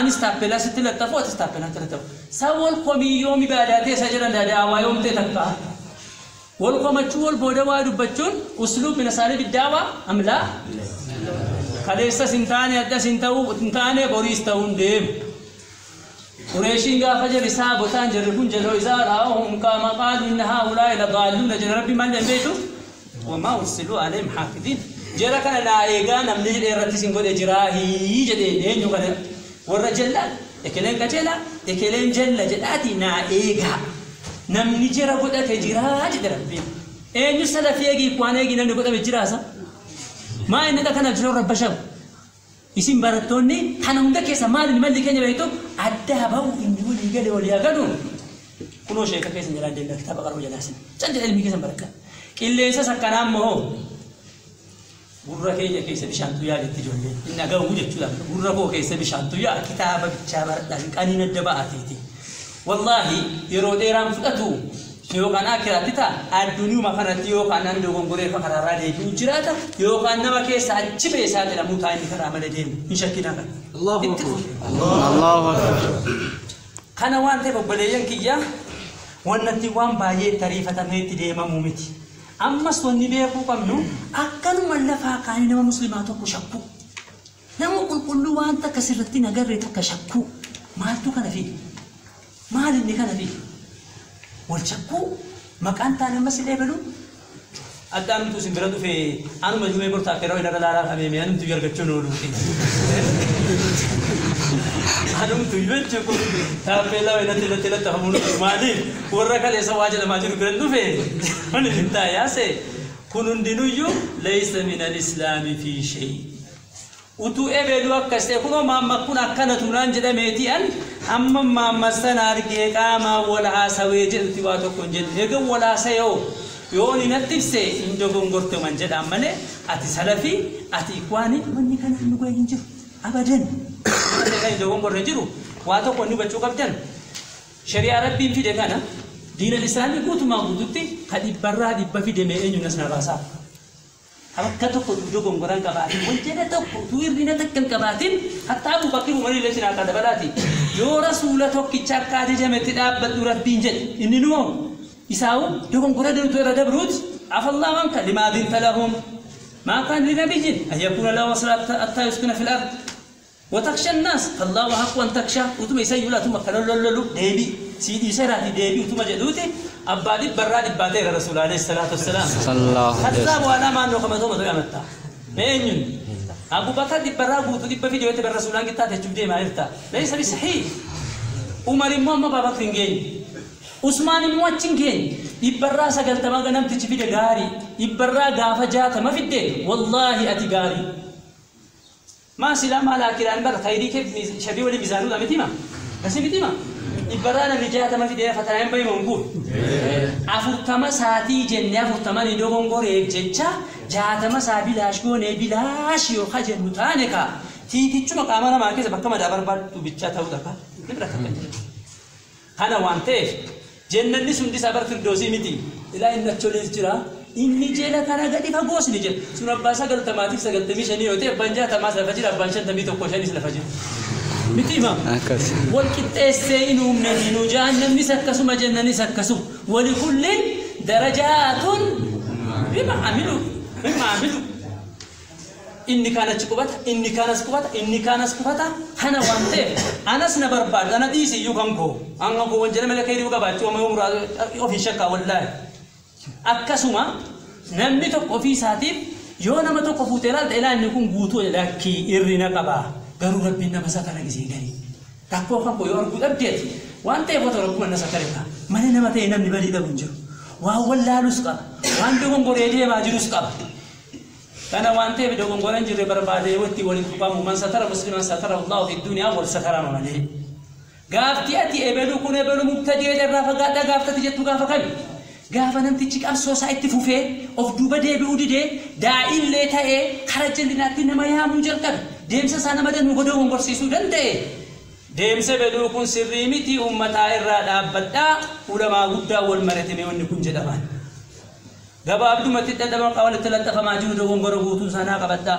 anis taappelaa sitti laxxafu atis taappelaatti laxxafu sa wal komiyyoomi baadaatee isa jedhan daadaawaa yoomtee takka wal komachuu wal booda waa dubbachuun usluub mina isaanii biddaawaa amlaa خليسة سنتانة أتى سنتاو سنتانة بوريس تاون ديم قريشين جا فجر إسحاق بطان جربون جلو إزار أو هم كما قال إن هؤلاء لضالون جل ربي من لم بيتوا وما أرسلوا عليهم حافظين. جرى كان لا إيجا نم نجد إرتي إيه سنقول إيه إجراهي جد إيجا نجد ورجلا إكلين كجلا إكلين جلا جلاتي نا إيجا نم نجد ربو تك إجراه جد ربي. إيجا سلفيه كي قوانيه كي نم نجد إجراه سنقول maalinidha kan aljinoorra basharu itu ada apa? hunda keessa maaliin malli keenya beektu addaa bahu indiwalii gale walii agaduun kunoo sheeka keessan jalaa deemna kitaaba qaruu jalaasin san jedha ilmi Burra baradha qilleensa sakkanaa immoo gurra keenya keessa bishaantu yaadetti ujat inni aga'u kok gurra koo keessa bishaantu yaa kitaaba bichaa baradhaan qaniin adda ba'ateeti wallaahi yeroo dheeraan fudhatu yookaan akiraatti ta'a addunyuma kanatti yookaan namni dogongoree fa karaarraa deebi'u jiraata yookaan nama keessa achi beesaa jedhamu ta'a inni karaa malee deemu hin shakkinaa kan. Kana waan ta'eef obboleeyyan kiyya wannatti waan baay'ee tariifatamee itti deemamuu miti. Ammas wanni beekuu qabnu akkanuma lafaa kaanii nama muslimaa tokko shakku. Nama qulqulluu waan takka sirratti nagarre takka shakku. Maaltu kana fi? Maal inni kana fi? Wal shakkuu maqaan taane ammas illee beluun Adda anumtu isin bira dhufe anuma jumee bortaa keroo inni irra laalaa qabeeme anumtu iyyuu argachuun oolu. Anumtu iyyuu jechuun kun taappellaa wayinatti irratti lattafamuun maaliif warra kaleessa waa jedhamaa jiru bira dhufe wani bittaa yaase kun hundinuyyuu leeysa min alislaami fi shay. Utuu ebeeluu akkas ta'e kunoo maamma kun akkana tunaan jedhameeti an amma maamma sana argee qaamaa wal haasawee jedhuti waa tokko hin jedhu egaa wal haasayoo yoo ni natti ibse hin dogongorte man jedhaan malee ati salafii ati ikwaanii wanni kanaan nu hin jiru abadan kan hin dogongorre jiru waa tokko inni hubachuu qabdan shari'aa rabbiin fide kana diinal islaamii guutumaa guututti ka dhibbarraa dhibba fide mee eenyu nas na baasaa bakka tokko dogongoran qabaatin wanjala tokko utuu hirrina takka hin qabaatin hatta abu bakir umarii illee sinaa kan dabalaati yoo rasuula tokkicha akka ajajametti dhaabbadhu rabbiin jedhe inni numoo إساو يكون قرد تورا دبروت عفى الله عنك لما أذنت لهم ما كان لنبي أن يكون له وصل حتى يسكن في الأرض وتخشى الناس فالله حق أن تخشى وتم يسيو لا ثم كانوا لولو ديبي سيدي سراتي ديبي وتم جدوتي أبادي برادي باتي الرسول عليه الصلاة والسلام صلى الله عليه حتى وسلم وأنا ما نوكما توما تو يامتا مين أبو بكر دي برا بوتو دي بفيديو يتبع الرسول عن كتاب تشوف دي ما يرتا ليس بصحيح عمر مو ما بابا كرينجين Usmaan immoo achi hin geenye dhibbarraa sagaltama ganamtichi fide gaarii dhibbarraa gaafa jaatama fidde wallaahi ati gaarii. Maa silaa maal akiraan bara tayirii kee shabii waliin bisaanuudha mitima? Kasi mitima? Dhibbarraa namni jaatama fide fatanaa hin bahimu nguur. Afurtama saatii jennee afurtama ni dogongoreef jecha jaatama saa bilaash goonee bilaash yoo jennu taane kaa tiitichuma qaama namaa keessa bakka madaa barbaaddu bichaa ta'uu dha kaa. Ni jedhama. Kana waan ta'eef jennanni sun isa bar firdoosii miti ilaa inni acholees jira inni jeela kana gadi fagoos ni jedha sun abbaa sagaltamaatiif sagaltamii shanii yoo ta'e abbaan jaatamaas lafa jira abbaan shantamii tokko shanis lafa jira miti hima akkas wal qixxeessee hin uumne hinuu jahannamnis akkasuma jennanis akkasuma wali kulliin darajaatun bima amilu bima amilu inni kaan achi qubata inni kaan as qubata inni kaan as qubata kana waan ta'eef anas na barbaadu ana dhiisi iyyuu kan koo anga koo wanjala malee kayyuu qabaachuu amma umuraa ofii shakkaa wallaahi akkasuma namni tokko ofii isaatiif yoo nama tokko fuutee ilaalta ilaa inni kun guutuu lakkii irrina qabaa garuu rabbiin nama isa kana gisee gari rakkoo kan yoo arguu dhabdeeti waan ta'eef otoo rakkuma na sakare kaa malee nama ta'e namni badii qabu hin jiru waan wallaalus qaba waan dogongoree deemaa jirus qaba kana waan ta'eef dogongoran jirre barbaadee watti waliin tuqamu man satara musliman satara allahu fi duniyaa wal satarama malee gaafti ati ebelu kun ebelu mubtadii irraa fagaadha gaaftati jettu gaafa kami gaafa namtichi qabsoo isaa itti fufee of duuba deebi'uu didee daa'illee ta'ee kara jal'inaatti nama yaamuu jalqabe ديمسة سانا مدن مغدو هم برسيسو دنتي ديمسة بدو كون سرريمتي أمتا إرادا أبدا ولما غدا والمرت ميون نكون جدبان غبا عبدو متى تدبا قوال تلتفا ما جودو هم برو غوتو سانا قبدا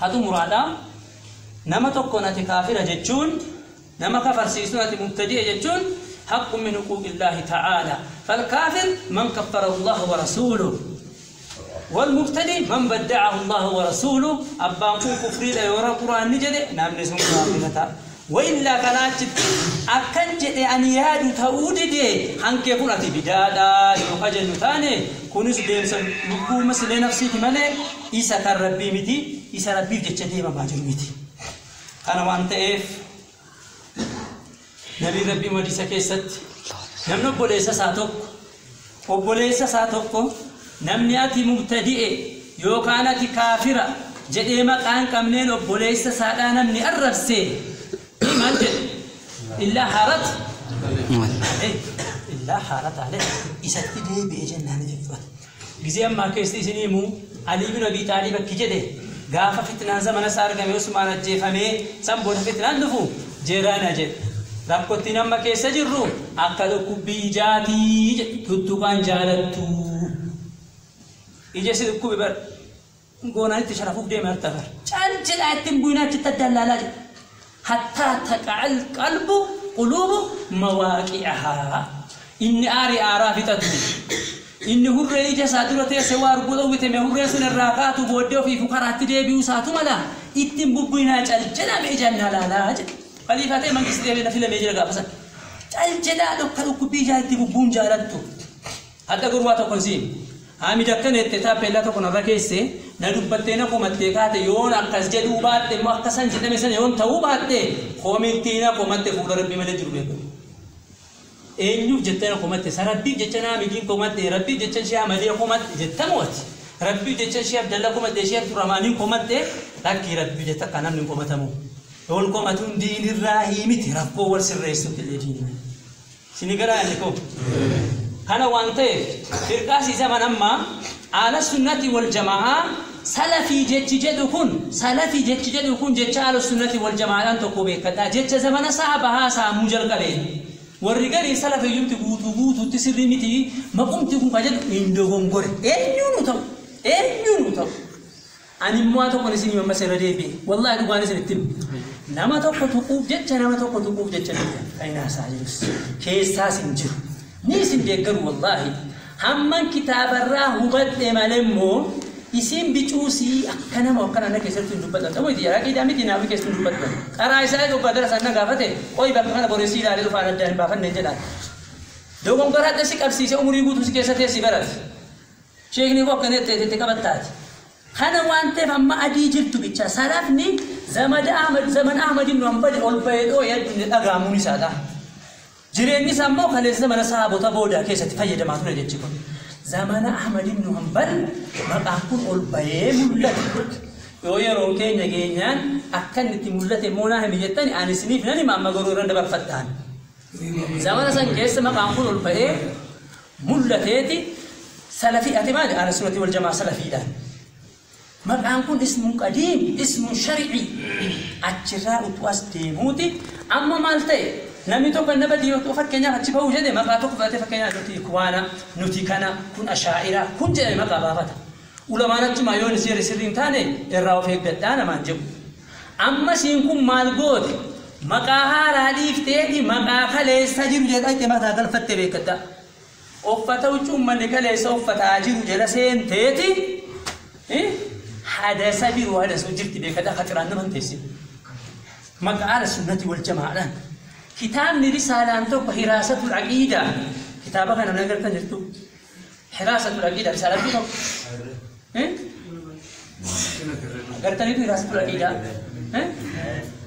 خاتو مرادا نما تقونا تكافر جدشون نما كفر سيسونا تمتدئ جدشون حق من حقوق الله تعالى فالكافر من كفر الله ورسوله والمبتدئ من بدعه الله ورسوله. أبان كون كفري لا يورا قرآن نجد نعم نسمع كافرتا وإلا كانت أكن جد أن ياد تود دي. هن كيفون أتي بدادا. يوكاجن نتاني. كونس ديم سن. نقول مثل نفسي كمالي إيسا كان ربي متي إيسا ربي جتش ديما ماجر متي أنا وانت إف نبي ربي مديسة كيست. نمن obboleessa isaa tokko obboleessa isaa tokko namni ati mubtadi'e yookaan ati kaafira jedhee maqaan qabneen obboleessa isaadhaa namni arrabse maal jedhe illaa haarat illaa haarat alee isatti deebi'e jennaan jechuudha gizee ammaa keessi isin himu alii bin abii xaalii bakki jedhe gaafa fitnaan zamana isaa argame usmaan ajjeefamee san booda fitnaan dhufu jeeraana jedhe rakkotti nama keessa jirru akka dhukkubbii ijaatii የጀሴ እኩብ በር ጎናን ተሸራፉ ደ መርተፈር ጨንጭ ላይትን ቡይናች ተደላላጅ ሀታ ተቃል ቀልቡ ቁሉቡ መዋቂዐሃ። ኢኒ አሪ አራ ፊጠቱ ኢኒ ሁሬ ኢጀ ሳቱረ ቴሰ ዋር ጉጠውቴ ሜ ሁሬ ስን ራካቱ ቦዴው ፊ ፉከራት ዴቢው ሳቱ መላ። ኢትን ቡቡይና ጨልጭላ ሜጀና ላላጅ ቀሊፋቴ መንግስት ዴቤ ፊለ ሜጀ ጋፈሰ ጨልጭላ ዶከ ዱኩ ቢጃ ኢቲ ቡቡን ጃለቱ ሀደ ጉርዋ ተኮንሲም هامي دكتن اتتا بيلا تو كنا ركيسة ندوب بتينا كوم اتتكا تيون اكاس جدو بات ما كسان جدا مثلا يوم ثو بات تي تينا كوم اتتكا فوق ربي ملة جربي كوم اينيو جتنا كوم اتتكا سارا دي جتنا امي دين كوم اتتكا ربي جتنا شيا مزيا كوم اتتكا جتنا موت ربي جتنا شيا عبد الله كوم اتتكا شيا فرماني كوم اتتكا لكن ربي جتنا كنام نيم كوم اتتكا مو يوم كوم اتون دين الرahim تي ربو ورس الرئيس تلجيني سنقرأ عليكم kana waan ta'eef firqaas isa manammaa aala sunnati wal jamaa salafii jechi jedhu kun salafii jechi jedhu kun jecha aala sunnati wal jamaadhaan tokko beekadha jecha zamana saaba haa saamuu jalqabeen warri garii salafiyyumti guutuu guutuutti sirrii miti maqumti kun ka jedhu hin dogongore eenyuunu ta'u eenyuunu ta'u ani immoo tokko isin mammas irra deebi'e wallaahi dhugaan isin itti nama tokko tuquuf jecha nama tokko tuquuf jecha fayyinaasaa jirus keessaas hin jiru ni isin deeggaru wallaahi hamman kitaabarraa hubadhe malee immoo isin bicuusii akka nama akkana na keessatti hin dubbatan ta'uu miti yaraa qiidaa miti naafi keessatti hin dubbatan qaraa isaa dhugaa dara sanna gaafate qoyi bakka kana boreessii ilaalee dhufaan addaan hin baafanne jedhaan dogongoraa dhasi qabsiisee umurii guutuu si keessa teessi barate sheekni koo akkana itti qabattaati kana waan ta'eef amma adii jirtu bicha salafni zamada ahmad zaman ahmad ibn hanbal ol bahee dhoo yaddu dhagaamuun isaadha jireenyi isaa immoo kaleessa zamana sahabota booda keessatti fayyadamaa ture jechi kun zamana ahmad ibn hanbal maqaan kun ol bahee mul'ate yoo yeroo keenya geenyaan akka inni itti mul'ate immoo naa himi jettani ani isiniif nan hima amma garuu irra dabarfattaan zamana san keessa maqaan kun ol bahee mul'ateeti salafii ati maali ahlu sunnati wal jamaa salafiidhaan maqaan kun ismun qadiim ismun sharci achirraa utuu as deemuuti amma maal ta'e نمی تو کن نبودی تو فکر کنی هر چی باور جدی مگر تو کفایت فکر کنی نو تی کوانا نو تی کنا کن اشاعیره کن جدی مگر بافت اولمان چی مایون سیر سریم تانه ار راو فکر دادن من جم اما سیم کم مالگود مکاهر علیف تهی مکاهل استاجی رو جدای تما داغل فت بیکتا افتا و چون من نکل استافت آجی رو جلسه تهی حدس بی رو حدس و جرت بیکتا خطر آن من تهی مکاهل سنتی ول جماعة kitaabni risaalaan tokko hiraasatul aqiidaa kitaaba kana na gartan jirtu hiraasatul aqiidaa risaalaan tokko gartaniitu hiraasatul aqiidaa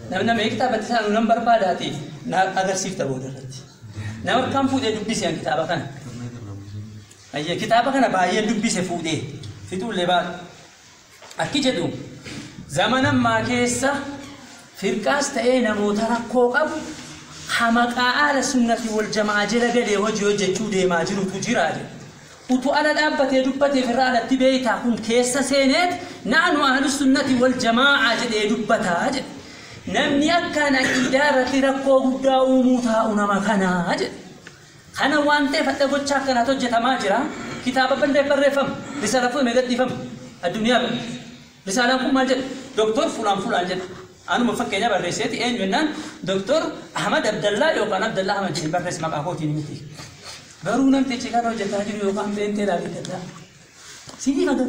namni nama kitaabatti isaan nan barbaadaati na agarsiifta booda irratti nama kan? Fuudhee dubbiseen kitaaba kana kitaaba kana baay'ee dubbise fuudhee fixuullee baatu akki jedhu zamana ammaa keessa firqaas ta'ee namoota rakkoo qabu hojii hojjechuu deemaa jirutu jira jedhu utu ala dhaabbatee dubbateef irraa alatti beeytaa kun keessa seeneet naanu ahlu sunnati wal jamaa jedhee dubbataa jedhe namni akkaan aqiidaa irratti rakkoo guddaa uumuu taa'u nama kanaa jedhe kana waan ta'eef hadha gochaa akkanaatu hojjetamaa jira kitaaba ballee barreeffama risaala fuudhame gadhiifama addunyaa bira risaalaan kun maal jedhe doktor fulaan fulaan jedhe anuma fakkeenya barreesseeti eenyu jennaan doktor ahmad abdallaa yookaan abdallaa ahmad jedhin barreesse maqaa kootiin miti garuu namtichi kana hojjetaa jiru yookaan beentee laalee gaddaa sinii fagatu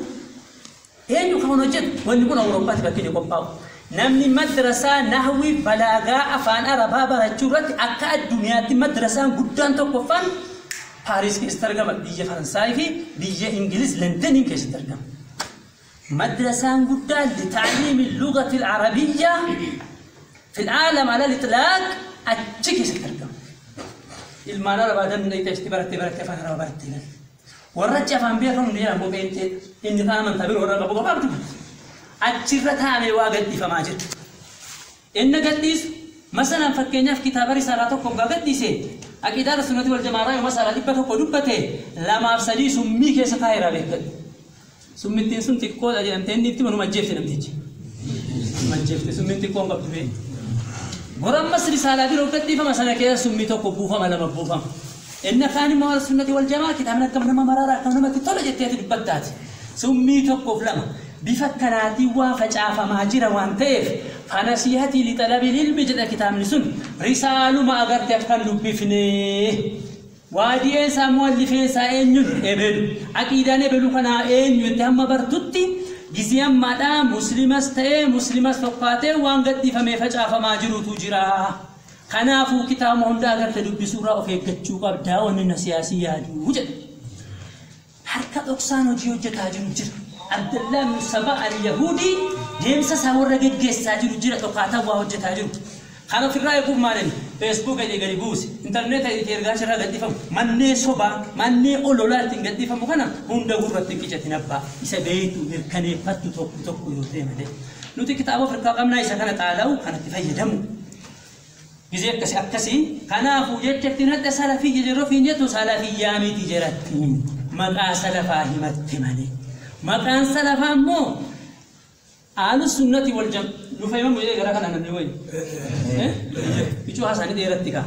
eenyu kan hojjetu wanni kun awurooppaatti bakki inni qophaa'u namni madrasaa nahwii balaagaa afaan arabaa barachuu irratti akka addunyaatti madrasaan guddaan tokkoffaan paaris keessatti argama biyya faransaayii fi biyya ingiliz londaniin keessatti argama مدرسة جدا لتعليم اللغة العربية في العالم على الإطلاق. أتشكي سترجع المعنى ربع دم نيت اشتبار اشتبار كفان ربع دم ورجع فان بيرهم نيا مو بنت إن ثام من ثابر ورا بقول ربع دم أتشير ثام يواجه دي فما جد إن جدنيس مثلا فكينا في كتاب رسالة كم جد نيس أكيد على سنة والجماعة يوم سالا دي بته لا ما أفسدي سمي كيس ثائر عليك سميتين سمتي كود أجي أنتين ديبتي منو ما جيفتي نمتي جي. ما جيفتي سميتي كون قبل بي. غرام مس رسالة دي روكت دي فما سنة كيا سميتو كبوفا ما لما بوفا إن خاني ما ورس سنة والجماعة كده من كم نما مرارا كم نما كتلا جتيا تد بدات سميتو كبوفا ما بفكراتي وافج عفا ما جرا وانتيف. فنسيهتي لطلب العلم جدا كتاب نسون رسالة ما أقدر تفكر لبيفني dubbifne waadiyeensaa muwallifeensaa eenyun ebelu aqiidaan ebelu kanaa eenyu itti hamma bartutti gizii ammaadhaa muslimas ta'ee muslimas fakkaatee waan gadhiifamee facaafamaa jirutu jira. Kanaafuu kitaaba hunda agarte dubbisuurraa of eeggachuu qabdaa wanni na siyaasii yaaduu jedha. harka dhoksaan hojii hojjetaa jiru jira. Abdallaa ibn Saba al-Yahudii deemsa isaa warra geggeessaa jiru jira dhokaataa waa hojjetaa jiru. Kan ofirraa eeguuf maalin feesbuuka jedhee gadi buusi intarneeta itti ergaa irraa gadhiifamu mannee sobaa mannee ololaa ittiin gadhiifamu kana hunda gurratti qicatin abbaa isa beeytu mirkaneeffattu tokko tokko yoo ta'e malee. Nuti kitaaba Afrikaa qabnaa isa kana xaalaa'u kanatti fayyadamu. Gizee akkasii akkasii kanaafuu jecha ittiin hadda salafii jedhu ofiin jettu salafiyyaa miti jedhatti maqaa salafaa himatte malee. Maqaan salafaa immoo ahlu sunnati wal jam dhufeema muyee gara kana namni wayi bichuu haasanii dheeratti kaa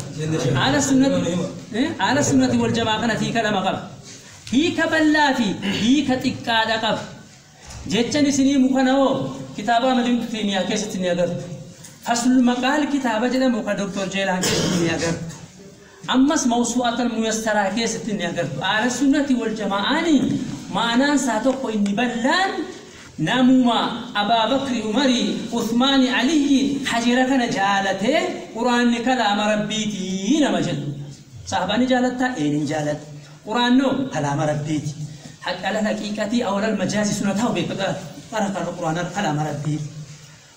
ahla sunnati ahla sunnati wal jamaa kana hiika lama qaba hiika bal'aa fi hiika xiqqaadha qaba jechan isinii muka nahoo kitaaba amaliin timiyaa keessatti ni agartu faslul maqaal kitaaba jedhamu ka doktor jeelaan keessatti ni agartu ammas mawsuu'atan muyastaraa keessatti ni agartu ahla sunnati wal jamaa'aanii maanaan isaa tokko inni bal'aan عمري عثمان علي حجرة كان جالته قرآن كلام ربيتي نما جل صاحباني جالتا إين جالت. قرآن نو كلام ربيتي حق على حقيقتي أولا المجاز سنة بك فرق القرآن كلام ربيتي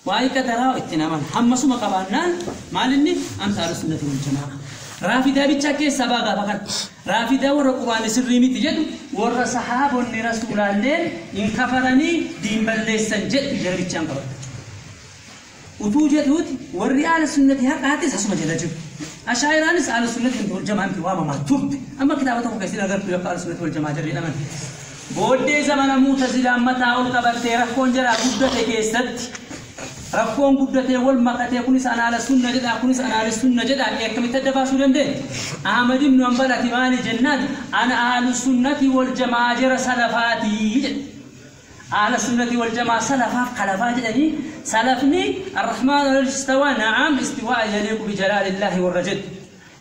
waa'ee qadaraa itti naman hammasuma qabaannaan maalinni amsaalu sunnati wal jamaa raafidaa bichaa keessaa baa gaafa kan raafidaa warra quraani sirrii miti jedhu warra sahaabonni rasuulaalleen hin kafaranii diin balleessan jedhu jara bichaan qaban utuu jedhuuti warri aala sunnati haqaatis asuma jala jiru ashaayiraanis aala sunnati wal jamaa miti waamamaa turte amma kitaaba tokko keessatti agartu yakka aala sunnati wal jamaa jirri jedhaman booddee zamana muutazilaan mataa ol qabattee rakkoon jaraa guddate keessatti rakkoon guddatee wal makatee kunis anaala sunna jedha kunis anaala sunna jedha akkamitti adda baasuu dandeenye ahmad ibnu hanbalati maali jennaan ana ahlu sunnati wal jamaa jara salafaatii jedhe ahla sunnati wal jamaa salafaaf kalafaa jedhanii salafni arrahmaan al-istawaa na'am istiwaa yaliiqu bijalaalillaahi warra jedhu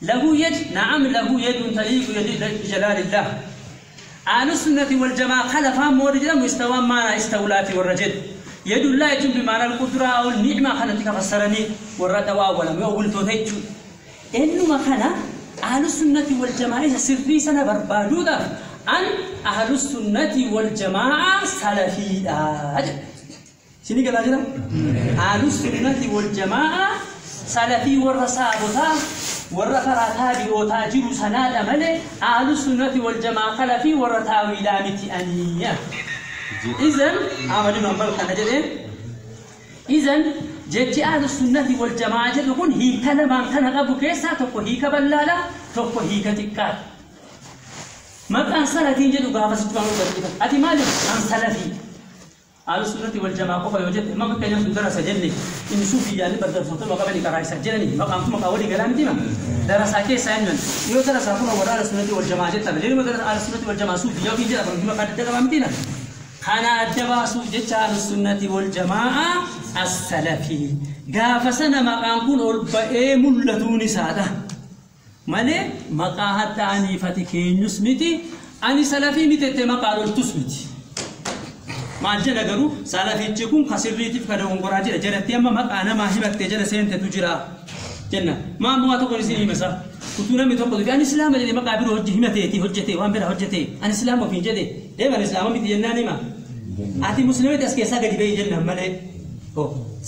lahu yad na'am lahu yadun taliiqu bijalaalillah ahlu sunnati wal jamaa kalafaa moodi jedhamu istawaan maana istawlaati warra jedhu يد الله يجب بمعنى القدرة أو النعمة. خلت كفسرني ورد وأولا وأول توتيجو إنه ما كان أهل السنة والجماعة سري سنة بربادودا أن أهل السنة والجماعة سلفي أجل سيني قال أجل أهل السنة والجماعة سلفي. والرسابة والرفراتا بأوتاجر سناد ملي أهل السنة والجماعة خلفي والرتاوي إذن عمل من بل خنا جدين إذن جت أهل السنة والجماعة جدكون هي كلمة كان قبل كيسا تكو هي كبلالا تكو هي كتكات ما كان سلفي جدو قافة ستوانو بديفة أتي مالك عن سلفي. أهل السنة والجماعة قفا يوجد ما كان يمكن درس جنة. إن شوفي يعني بدر صوت ما قبل كرايس جنني ما قام ثم قولي كلام ديما. درس كيس علما يو درس أكون ورا السنة والجماعة جت ليه ما درس أهل السنة والجماعة سوفي. يو في جد kanaadda baasuuf jecha alussunnati wal jamaa'a assalafii gaafa sana maqaan kun ol ba'ee mul'atuun isaadha malee maqaa hatta aniifate keenyus miti ani salafii mitette maqaa loltus miti maal jedha garuu salafichi kun ka sirriitiif ka dogongora jedha jalatti amma maqaa namaa himattee jala seentetu jira jenna maamuma tokko isin himasa utuu namni tokko dhufe ani islaama jedhee maqaa biroo hojje himateeti hojjete waan bira hojjete ani islaama ofiin jedhe deeman islaama miti jennaan hima ati musliimota as keessaa gadi bahii jenna malee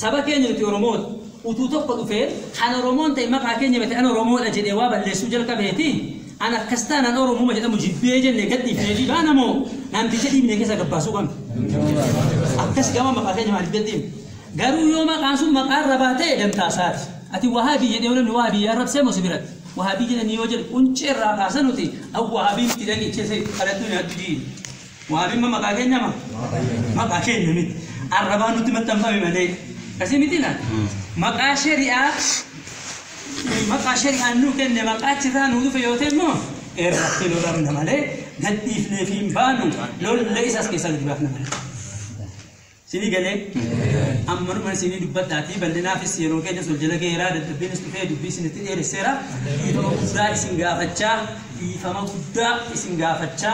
saba keenya nuti oromoota utuu tokko dhufee kan oromoon ta'e maqaa keenya mate an oromoodha jedhee waa balleessuu jalqabeeti an akkas taanaan oromuma jedhamu jibbee jenne gadhiifnee dhiibaa namoo namticha dhiibnee keessa gabbaasuu qabna akkas gama maqaa keenya maaliif gadhiifne garuu yoo maqaan sun maqaa irra baatee damtaasaati ati wahaabii jedhee namni wahaabii arrabsee moo sibiratti wahaabii jedhanii yoo jedhu quncee irraa kaasa nuti an wahaabii miti dhaqichee kadhattuu ni addu وهذه ما ما كاين ما ما كاين نمت الربان نتي ما تنفع ما دي كسي متينا ما قاشر يا ما قاشر انو كان ما قاشر انو في يوتين مو اير راكي لو رام نمالي غدي فلي في بانو لول ليس اسكي سالي بافنا سيني قال لي أمر من سيني دبت داتي بلنا في سيرو كاين سول جلا كاين راه دبين استفاد دبي سيني تي ايري سيرا يفما قدا يسين غافتشا يفما قدا يسين غافتشا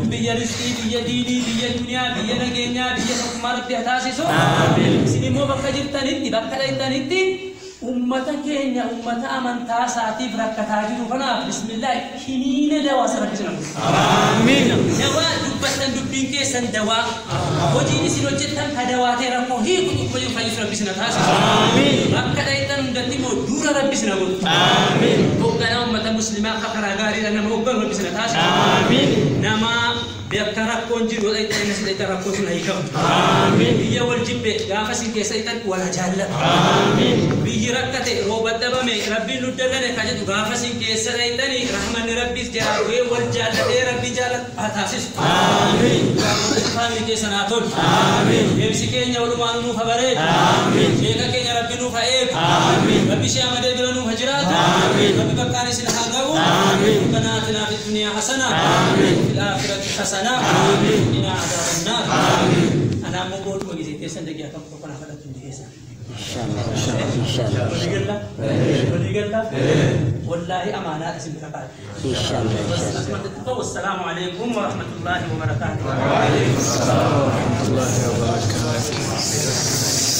biyya ilmoon biyya diinii biyya duniyaa biyya nageenyaa biyya tokkummaa rabbi haa taasisu isin immoo bakka jirtanitti bakka dhaqxanitti ummata keenya ummata amantaa isaatiif rakkataa jiru kanaaf bismillah hiniina dawaa sana bisina dawaa dubbattan dubbiin keessan dawaa hojiin isin hojjettan ka dawaatee rakkoo hiiku dhukkuba jiru fayyisu rabbi sina taasisu bakka dhaqxan dan mo, dura rabi sila. Amin. Huwag ka mata muslima, kakaragari na mga ubang rabi sila taas. Amin. Na taasisu nama bakka rakkoon jiru yoo dhaqxan innis dhaqxan rakkoon sun hiikamu biyya wal jibbe gaafa isin keessa dhaqxan wala jaallatu biyyi rakkate rooba dhabame rabbiin nu dagane ka jedhu gaafa isin keessa dhaqxani rahmanni rabbiis jaallatee wal jaallatee rabbi jaallat haa taasisu faamili keessa naa tolu deemsi keenya walumaan nuuf haa bareedu sheeka keenya rabbi nuuf haa eegu rabbi ishee amadee bira nuuf haa jiraatu rabbi bakkaan isin haa ga'u ربنا اتنا في الدنيا حسنه وفي الاخره حسنه لنا وقنا عذاب النار أنا مو بقول كل ጊዜ تيسن دقيقه كم كنا خلت من تيسن ان شاء الله ان شاء الله ان شاء الله وليقلا والله امانه اسم تقال ان شاء الله والسلام عليكم ورحمه الله وبركاته وعليكم السلام ورحمه الله وبركاته